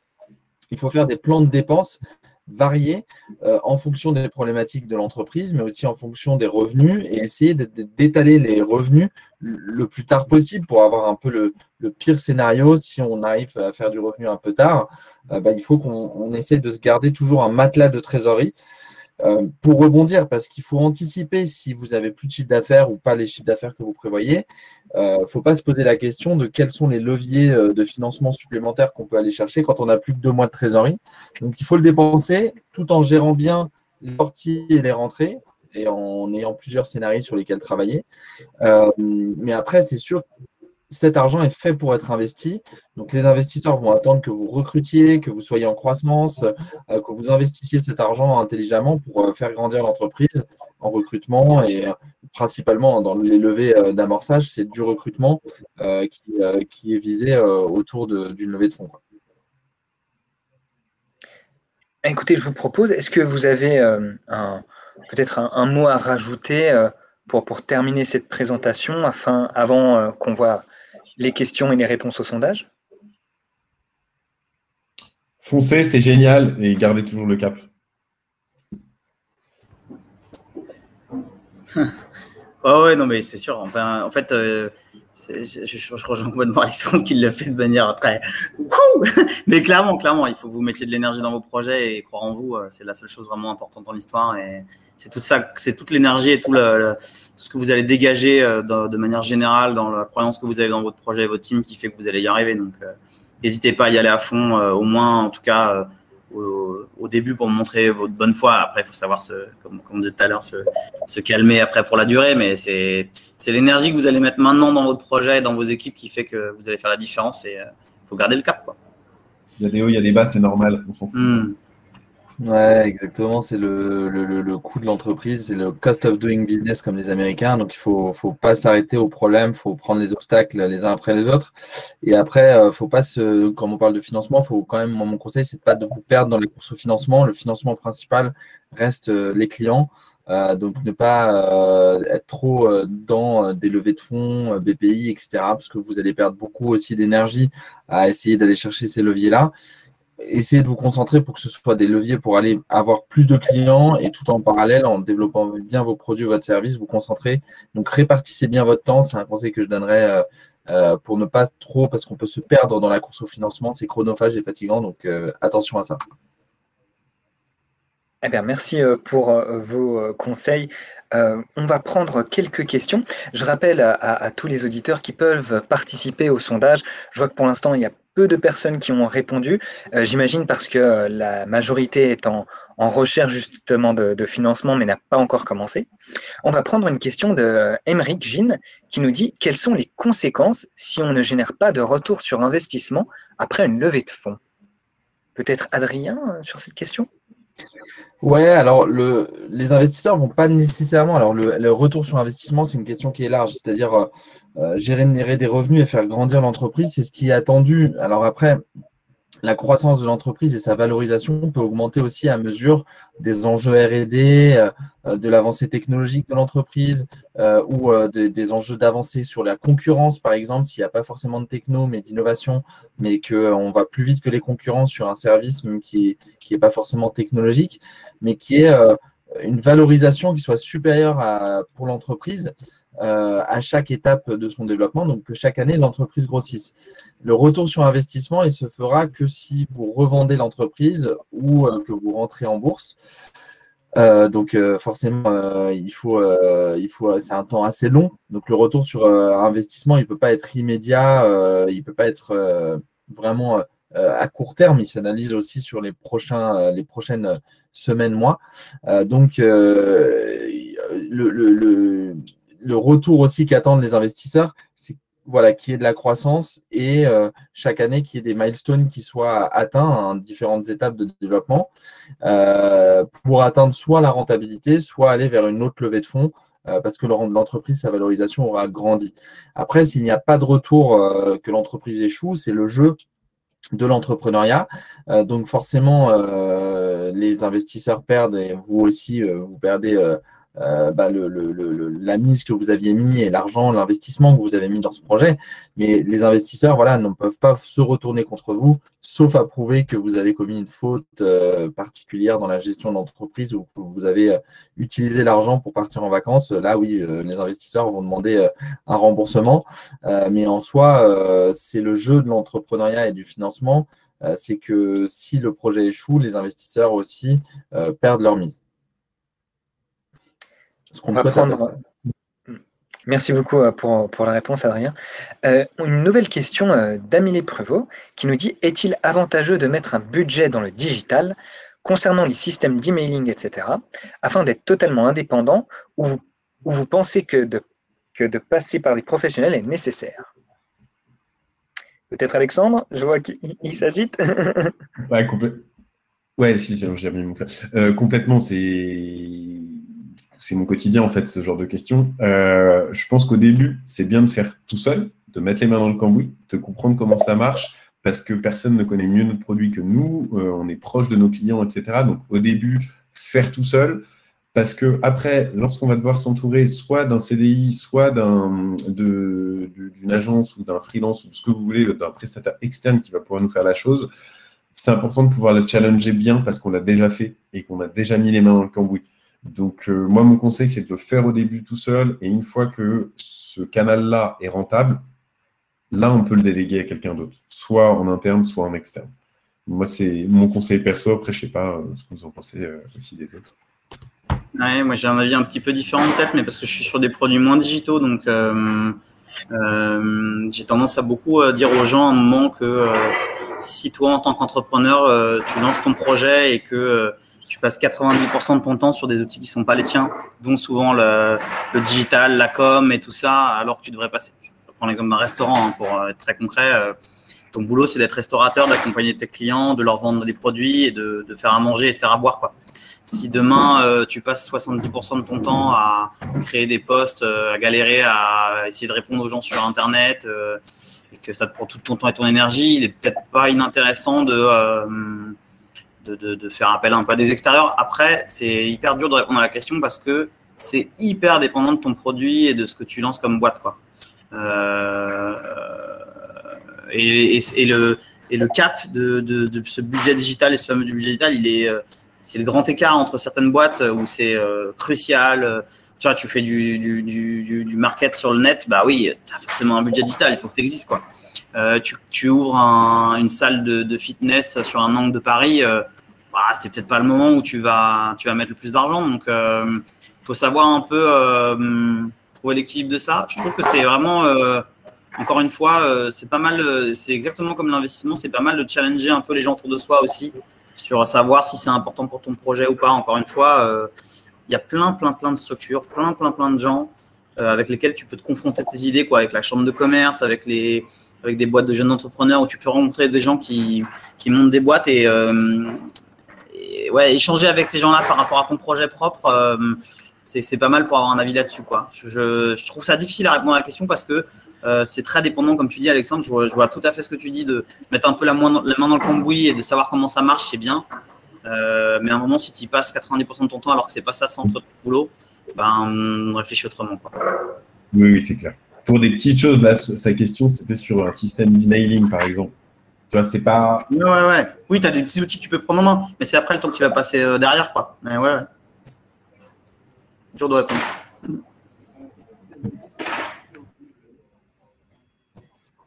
il faut faire des plans de dépenses varier euh, en fonction des problématiques de l'entreprise, mais aussi en fonction des revenus et essayer d'étaler les revenus le plus tard possible pour avoir un peu le, pire scénario. Si on arrive à faire du revenu un peu tard, euh, bah, il faut qu'on essaie de se garder toujours un matelas de trésorerie euh, pour rebondir, parce qu'il faut anticiper si vous avez plus de chiffre d'affaires ou pas les chiffres d'affaires que vous prévoyez. Il euh, ne faut pas se poser la question de quels sont les leviers euh, de financement supplémentaires qu'on peut aller chercher quand on n'a plus que deux mois de trésorerie. Donc il faut le dépenser tout en gérant bien les sorties et les rentrées et en ayant plusieurs scénarios sur lesquels travailler. mais après, c'est sûr cet argent est fait pour être investi. Donc les investisseurs vont attendre que vous recrutiez, que vous soyez en croissance, euh, que vous investissiez cet argent intelligemment pour euh, faire grandir l'entreprise en recrutement et euh, principalement dans les levées d'amorçage, c'est du recrutement qui, est visé autour d'une levée de fonds. écoutez, je vous propose, est-ce que vous avez peut-être un, mot à rajouter pour, pour terminer cette présentation afin, avant qu'on voit les questions et les réponses au sondage Foncez, c'est génial et gardez toujours le cap. <laughs> oh ouais, non, mais c'est sûr. Enfin, en fait, euh, je, je, rejoins complètement Alexandre qui l'a fait de manière très. <laughs> mais clairement, clairement, il faut que vous mettiez de l'énergie dans vos projets et croire en vous. Euh, c'est la seule chose vraiment importante dans l'histoire. Et c'est tout ça, c'est toute l'énergie et tout, le, ce que vous allez dégager euh, de, manière générale dans la croyance que vous avez dans votre projet et votre team qui fait que vous allez y arriver. Donc, n'hésitez pas à y aller à fond, au moins, en tout cas au, début pour montrer votre bonne foi. Après, il faut savoir, se, comme, comme on disait tout à l'heure, se, calmer après pour la durée. Mais c'est l'énergie que vous allez mettre maintenant dans votre projet et dans vos équipes qui fait que vous allez faire la différence et il euh, faut garder le cap. Quoi. Il y a des hauts, il y a des bas, c'est normal, on s'en fout. Hmm. Ouais, exactement. C'est le, le, coût de l'entreprise, c'est le cost of doing business comme les Américains. Donc, il faut, faut pas s'arrêter au problème, il faut prendre les obstacles les uns après les autres. Et après, euh, faut pas se, quand on parle de financement, faut quand même, mon conseil, c'est de pas de vous perdre dans les courses au financement. Le financement principal reste euh, les clients. Euh, donc, ne pas être trop dans des levées de fonds, BPI, etc., parce que vous allez perdre beaucoup aussi d'énergie à essayer d'aller chercher ces leviers-là essayez de vous concentrer pour que ce soit des leviers pour aller avoir plus de clients et tout en parallèle, en développant bien vos produits, votre service, vous concentrer. Donc répartissez bien votre temps, c'est un conseil que je donnerais euh, euh, pour ne pas trop, parce qu'on peut se perdre dans la course au financement, c'est chronophage et fatigant, donc euh, attention à ça. Eh bien, merci pour vos conseils. on va prendre quelques questions. Je rappelle à, à, tous les auditeurs qui peuvent participer au sondage. Je vois que pour l'instant, il y a peu de personnes qui ont répondu. Euh, j'imagine parce que euh, la majorité est en, recherche justement de, financement, mais n'a pas encore commencé. On va prendre une question de Émeric Gine qui nous dit quelles sont les conséquences si on ne génère pas de retour sur investissement après une levée de fonds? Peut-être Adrien euh, sur cette question? Ouais, alors le, les investisseurs vont pas nécessairement. Alors le, retour sur investissement, c'est une question qui est large, c'est-à-dire euh, générer des revenus et faire grandir l'entreprise, c'est ce qui est attendu. Alors après, la croissance de l'entreprise et sa valorisation peut augmenter aussi à mesure des enjeux RD, euh, de l'avancée technologique de l'entreprise euh, ou des enjeux d'avancée sur la concurrence, par exemple, s'il n'y a pas forcément de techno, mais d'innovation, mais qu'on va plus vite que les concurrents sur un service même qui n'est pas forcément technologique, mais qui est une valorisation qui soit supérieure à, pour l'entreprise euh, à chaque étape de son développement, donc que chaque année l'entreprise grossisse. Le retour sur investissement, il se fera que si vous revendez l'entreprise ou euh, que vous rentrez en bourse. Euh, donc forcément, il faut, il faut, c'est un temps assez long. Donc le retour sur investissement, il peut pas être immédiat, il peut pas être vraiment à court terme. Il s'analyse aussi sur les prochains, les prochaines semaines, mois. donc le, retour aussi qu'attendent les investisseurs, c'est voilà, qu'il y ait de la croissance et euh, chaque année qu'il y ait des milestones qui soient atteints à différentes étapes de développement euh, pour atteindre soit la rentabilité, soit aller vers une autre levée de fonds euh, parce que l'entreprise, sa valorisation aura grandi. Après, s'il n'y a pas de retour que l'entreprise échoue, c'est le jeu de l'entrepreneuriat. donc forcément, les investisseurs perdent et vous aussi, vous perdez euh, bah, le, le, la mise que vous aviez mis et l'argent, l'investissement que vous avez mis dans ce projet. Mais les investisseurs voilà, ne peuvent pas se retourner contre vous, sauf à prouver que vous avez commis une faute euh, particulière dans la gestion d'entreprise ou que vous avez euh, utilisé l'argent pour partir en vacances. Là, oui, les investisseurs vont demander un remboursement. mais en soi, c'est le jeu de l'entrepreneuriat et du financement. c'est que si le projet échoue, les investisseurs aussi perdent leur mise. Merci beaucoup euh, pour, pour, la réponse, Adrien. Euh, une nouvelle question euh, d'Amélie Prevot qui nous dit Est-il avantageux de mettre un budget dans le digital concernant les systèmes d'emailing, etc., afin d'être totalement indépendant ou vous, vous pensez que de, que de passer par des professionnels est nécessaire? Peut-être Alexandre? Je vois qu'il s'agite. <laughs> ouais, ouais, si, j'ai mis mon cas. complètement, c'est c'est mon quotidien en fait, ce genre de questions. Euh, je pense qu'au début, c'est bien de faire tout seul, de mettre les mains dans le cambouis, de comprendre comment ça marche, parce que personne ne connaît mieux notre produit que nous, on est proche de nos clients, etc. Donc au début, faire tout seul, parce que après, lorsqu'on va devoir s'entourer soit d'un CDI, soit d'une agence ou d'un freelance ou de ce que vous voulez, d'un prestataire externe qui va pouvoir nous faire la chose, c'est important de pouvoir le challenger bien parce qu'on l'a déjà fait et qu'on a déjà mis les mains dans le cambouis. Donc, euh, moi, mon conseil, c'est de le faire au début tout seul. Et une fois que ce canal-là est rentable, là, on peut le déléguer à quelqu'un d'autre, soit en interne, soit en externe. Moi, c'est mon conseil perso. Après, je ne sais pas euh, ce que vous en pensez euh, aussi des autres. Ouais, moi j'ai un avis un petit peu différent peut-être, mais parce que je suis sur des produits moins digitaux, donc j'ai tendance à beaucoup dire aux gens à un moment que si toi en tant qu'entrepreneur tu lances ton projet et que tu passes 90% de ton temps sur des outils qui sont pas les tiens, dont souvent le, le, digital, la com et tout ça, alors que tu devrais passer. Je prends l'exemple d'un restaurant hein, pour être très concret. ton boulot c'est d'être restaurateur, d'accompagner tes clients, de leur vendre des produits et de, de faire à manger et de faire à boire quoi. Si demain, euh, tu passes 70% de ton temps à créer des posts, euh, à galérer, à essayer de répondre aux gens sur Internet, euh, et que ça te prend tout ton temps et ton énergie, il n'est peut-être pas inintéressant de, de, faire appel un peu à des extérieurs. Après, c'est hyper dur de répondre à la question parce que c'est hyper dépendant de ton produit et de ce que tu lances comme boîte. Quoi. Et, et, le, cap de, ce budget digital et ce fameux budget digital, il est c'est le grand écart entre certaines boîtes où c'est euh, crucial. Euh, tu vois, tu fais du, market sur le net, bah oui, tu as forcément un budget digital, il faut que tu existes. Quoi. Euh, tu, ouvres un, une salle de, fitness sur un angle de Paris, euh, bah, c'est peut-être pas le moment où tu vas, tu vas mettre le plus d'argent. Donc, il faut savoir un peu trouver l'équilibre de ça. Je trouve que c'est vraiment, encore une fois, c'est pas mal, c'est exactement comme l'investissement, c'est pas mal de challenger un peu les gens autour de soi aussi sur savoir si c'est important pour ton projet ou pas. Encore une fois, euh, il y a plein, plein, plein de structures, plein, plein, plein de gens euh, avec lesquels tu peux te confronter tes idées, quoi, avec la chambre de commerce, avec, les, avec des boîtes de jeunes entrepreneurs où tu peux rencontrer des gens qui, qui montent des boîtes et, euh, ouais, échanger avec ces gens-là par rapport à ton projet propre. c'est pas mal pour avoir un avis là-dessus. Je, trouve ça difficile à répondre à la question parce que euh, c'est très dépendant, comme tu dis, Alexandre. Je vois, tout à fait ce que tu dis de mettre un peu la, main dans, le cambouis et de savoir comment ça marche, c'est bien. Euh, mais à un moment, si tu y passes 90% de ton temps alors que c'est pas ça, centre de boulot, ben, on réfléchit autrement. Oui, c'est clair. Pour des petites choses, là, sa question, c'était sur un système d'emailing, par exemple. Tu vois, c'est pas. Ouais, ouais, ouais. Oui, tu as des petits outils que tu peux prendre en main, mais c'est après le temps que tu vas passer euh, derrière, quoi. Mais ouais, ouais. Dur de répondre.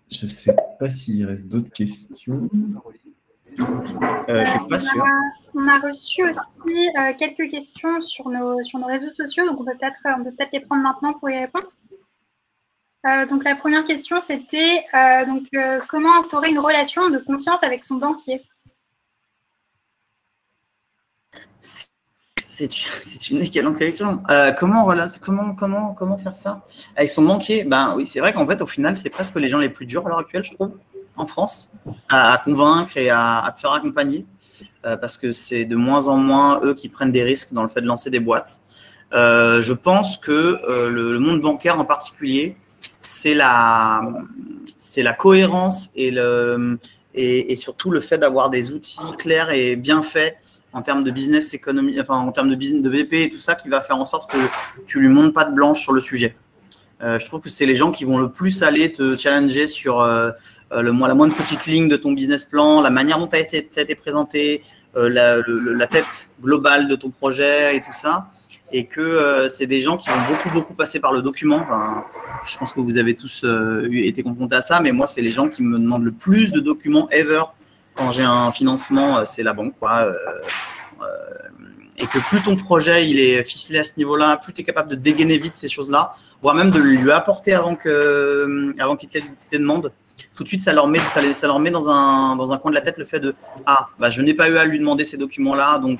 Je ne sais pas s'il reste d'autres questions. Euh, je suis pas sûr. On a, reçu aussi euh, quelques questions sur nos, sur nos réseaux sociaux, donc on peut peut-être peut, peut les prendre maintenant pour y répondre. Euh, donc la première question, c'était donc comment instaurer une relation de confiance avec son banquier? <laughs> C'est une excellente question. Euh, comment, comment, comment, faire ça? Avec son banquier? Ben oui, c'est vrai qu'en fait, au final, c'est presque les gens les plus durs à l'heure actuelle, je trouve, en France, à, convaincre et à, te faire accompagner. Euh, parce que c'est de moins en moins eux qui prennent des risques dans le fait de lancer des boîtes. Euh, je pense que le, monde bancaire en particulier, c'est la, c'est la cohérence et, le, et, surtout le fait d'avoir des outils clairs et bien faits en termes de business économie, enfin en termes de business de BP et tout ça, qui va faire en sorte que tu lui montes pas de blanche sur le sujet. Euh, je trouve que c'est les gens qui vont le plus aller te challenger sur euh, euh, la moindre petite ligne de ton business plan, la manière dont ça a été, présenté, la, tête globale de ton projet et tout ça. Et que c'est des gens qui vont beaucoup, beaucoup passer par le document. je pense que vous avez tous été confrontés à ça, mais moi, c'est les gens qui me demandent le plus de documents ever quand j'ai un financement, euh, c'est la banque. Quoi. Euh, euh, et que plus ton projet il est ficelé à ce niveau-là, plus tu es capable de dégainer vite ces choses-là, voire même de lui apporter avant qu'il avant qu'il te, les demande. Tout de suite, ça leur met, ça, leur met dans, un, dans un coin de la tête le fait de Ah, bah, je n'ai pas eu à lui demander ces documents-là, donc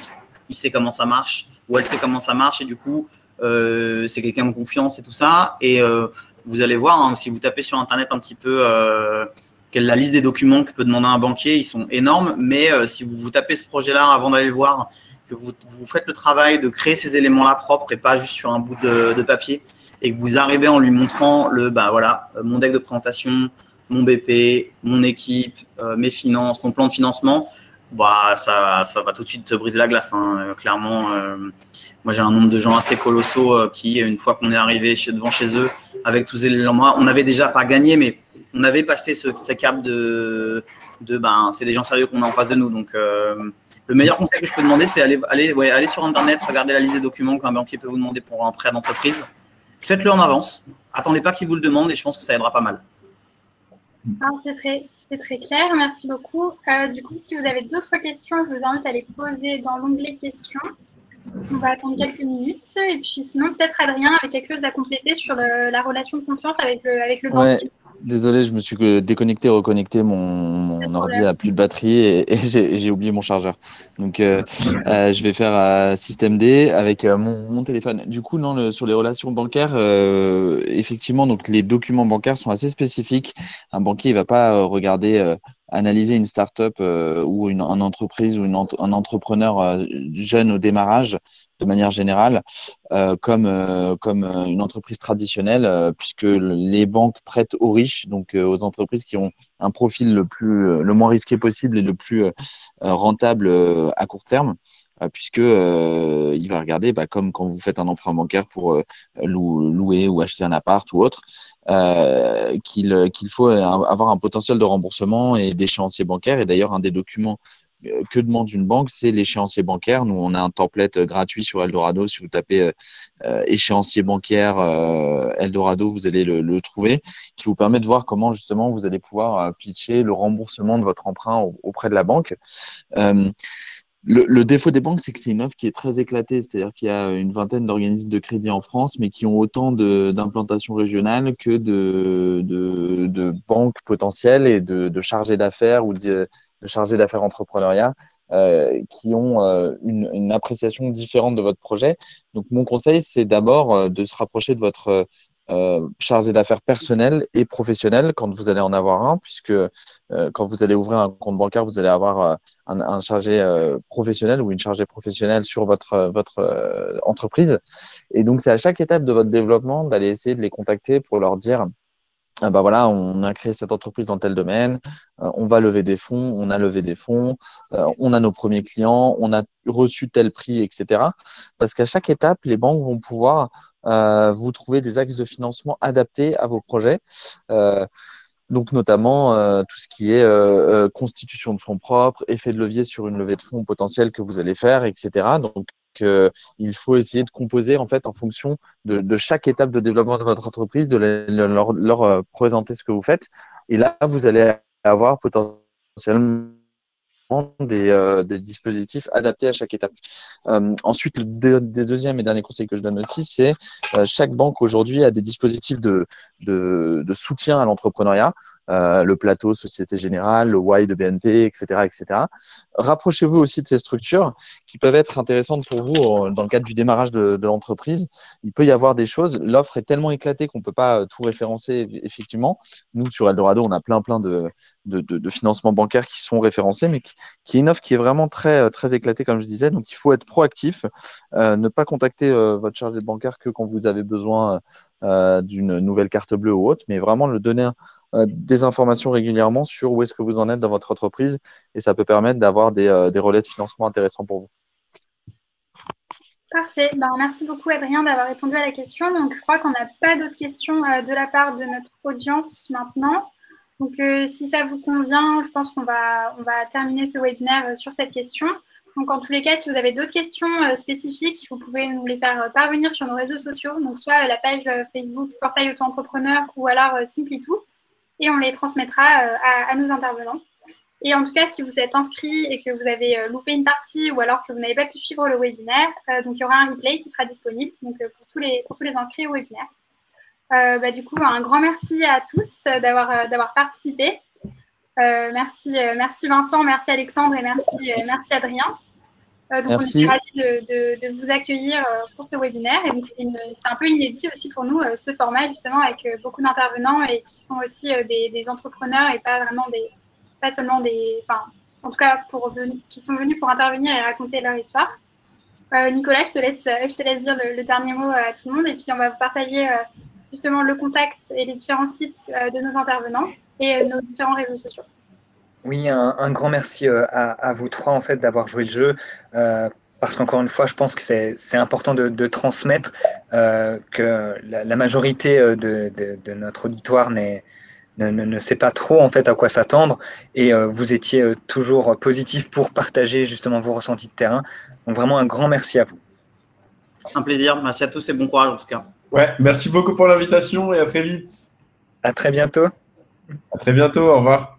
il sait comment ça marche, ou elle sait comment ça marche, et du coup, c'est quelqu'un de confiance et tout ça. Et vous allez voir, hein, si vous tapez sur Internet un petit peu la liste des documents que peut demander un banquier, ils sont énormes. Mais euh, si vous, vous tapez ce projet-là avant d'aller le voir, que vous, vous, faites le travail de créer ces éléments-là propres et pas juste sur un bout de, papier, et que vous arrivez en lui montrant le, bah voilà, mon deck de présentation, mon BP, mon équipe, mes finances, mon plan de financement, bah, ça, ça va tout de suite te briser la glace. Hein. Clairement, moi j'ai un nombre de gens assez colossaux qui, une fois qu'on est arrivé devant chez eux, avec tous les éléments, on avait déjà pas gagné, mais on avait passé ce, ce cap de, de ben, c'est des gens sérieux qu'on a en face de nous. Donc, le meilleur conseil que je peux demander, c'est aller, aller, ouais, aller sur Internet, regarder la liste des documents qu'un banquier peut vous demander pour un prêt d'entreprise. Faites-le en avance. Attendez pas qu'il vous le demande et je pense que ça aidera pas mal. Ah, c'est très, clair. Merci beaucoup. Euh, du coup, si vous avez d'autres questions, je vous invite à les poser dans l'onglet questions. On va attendre quelques minutes. Et puis sinon, peut-être Adrien avec quelque chose à compléter sur la relation de confiance avec le, avec le banquier. Désolé, je me suis déconnecté, reconnecté. Mon, mon ordi a plus de batterie et, <laughs> j'ai oublié mon chargeur. Donc, euh, euh, je vais faire euh, système D avec mon, téléphone. Du coup, non, sur les relations bancaires, effectivement, donc les documents bancaires sont assez spécifiques. Un banquier, il va pas regarder analyser une start-up ou une, entreprise ou un entrepreneur jeune au démarrage de manière générale euh, comme, euh, comme euh, une entreprise traditionnelle, puisque les banques prêtent aux riches, donc aux entreprises qui ont un profil le, plus, le moins risqué possible et le plus rentable à court terme puisque il va regarder, bah, comme quand vous faites un emprunt bancaire pour louer ou acheter un appart ou autre, qu'il qu'il faut avoir un potentiel de remboursement et d'échéancier bancaire. Et d'ailleurs, un des documents euh, que demande une banque, c'est l'échéancier bancaire. Nous, on a un template gratuit sur Eldorado. Si vous tapez euh, euh, échéancier bancaire Eldorado, vous allez le, trouver, qui vous permet de voir comment justement vous allez pouvoir pitcher le remboursement de votre emprunt auprès de la banque. Le, défaut des banques, c'est que c'est une offre qui est très éclatée, c'est-à-dire qu'il y a une vingtaine d'organismes de crédit en France, mais qui ont autant d'implantations régionales que de, de, banques potentielles et de, chargés d'affaires ou de, chargés d'affaires entrepreneuriat euh, qui ont euh, une, appréciation différente de votre projet. Donc, mon conseil, c'est d'abord euh, de se rapprocher de votre euh, chargé d'affaires personnel et professionnel quand vous allez en avoir un, puisque euh, quand vous allez ouvrir un compte bancaire, vous allez avoir euh, un, un, chargé professionnel ou une chargée professionnelle sur votre, votre entreprise. Et donc, c'est à chaque étape de votre développement d'aller essayer de les contacter pour leur dire bah voilà, on a créé cette entreprise dans tel domaine, euh, on va lever des fonds, on a levé des fonds, euh, on a nos premiers clients, on a reçu tel prix, etc. Parce qu'à chaque étape, les banques vont pouvoir euh, vous trouver des axes de financement adaptés à vos projets. donc notamment tout ce qui est constitution de fonds propres, effet de levier sur une levée de fonds potentielle que vous allez faire, etc. Donc il faut essayer de composer en fait en fonction de, chaque étape de développement de votre entreprise, de leur, euh, présenter ce que vous faites. Et là, vous allez avoir potentiellement des, euh, dispositifs adaptés à chaque étape. Euh, ensuite, le deuxième et dernier conseil que je donne aussi, c'est chaque banque aujourd'hui a des dispositifs de, de soutien à l'entrepreneuriat. Euh, le plateau Société Générale, le Y de BNP, etc. etc. Rapprochez-vous aussi de ces structures qui peuvent être intéressantes pour vous euh, dans le cadre du démarrage de, l'entreprise. Il peut y avoir des choses. L'offre est tellement éclatée qu'on ne peut pas euh, tout référencer effectivement. Nous, sur Eldorado, on a plein plein de, de, de, financements bancaires qui sont référencés, mais qui, qui, est une offre qui est vraiment très, très éclatée, comme je disais. Donc, il faut être proactif, euh, ne pas contacter votre chargé bancaire que quand vous avez besoin euh, d'une nouvelle carte bleue ou autre, mais vraiment le donner euh, des informations régulièrement sur où est-ce que vous en êtes dans votre entreprise et ça peut permettre d'avoir des, euh, relais de financement intéressants pour vous. Parfait. Ben, merci beaucoup, Adrien, d'avoir répondu à la question. Donc, je crois qu'on n'a pas d'autres questions euh, de la part de notre audience maintenant. Donc, si ça vous convient, je pense qu'on va, on va terminer ce webinaire sur cette question. Donc, en tous les cas, si vous avez d'autres questions spécifiques, vous pouvez nous les faire parvenir sur nos réseaux sociaux, donc soit la page Facebook Portail Auto-entrepreneur ou alors Simplitou et on les transmettra euh, à, nos intervenants. Et en tout cas, si vous êtes inscrit et que vous avez euh, loupé une partie ou alors que vous n'avez pas pu suivre le webinaire, euh, donc il y aura un replay qui sera disponible pour, tous les, pour tous les inscrits au webinaire. Bah, du coup, un grand merci à tous d'avoir d'avoir participé. merci, merci Vincent, merci Alexandre et merci, merci Adrien. Euh, donc, on est ravis de, vous accueillir euh, pour ce webinaire. Et donc, c'est un peu inédit aussi pour nous, euh, ce format, justement, avec beaucoup d'intervenants et qui sont aussi des, entrepreneurs et pas vraiment des, pas seulement des, enfin, en tout cas, pour, qui sont venus pour intervenir et raconter leur histoire. Nicolas, je te laisse, je te laisse dire le, dernier mot à tout le monde et puis on va vous partager justement le contact et les différents sites de nos intervenants. et nos différents réseaux sociaux. Oui, un, grand merci à, vous trois en fait d'avoir joué le jeu. parce qu'encore une fois, je pense que c'est important de, transmettre que la, majorité de, de, notre auditoire n'est ne, ne, sait pas trop en fait à quoi s'attendre et euh, vous étiez euh, toujours positif pour partager justement vos ressentis de terrain. Donc vraiment un grand merci à vous. Un plaisir, merci à tous et bon courage en tout cas. Ouais, merci beaucoup pour l'invitation et à très vite. À très bientôt. À très bientôt, au revoir.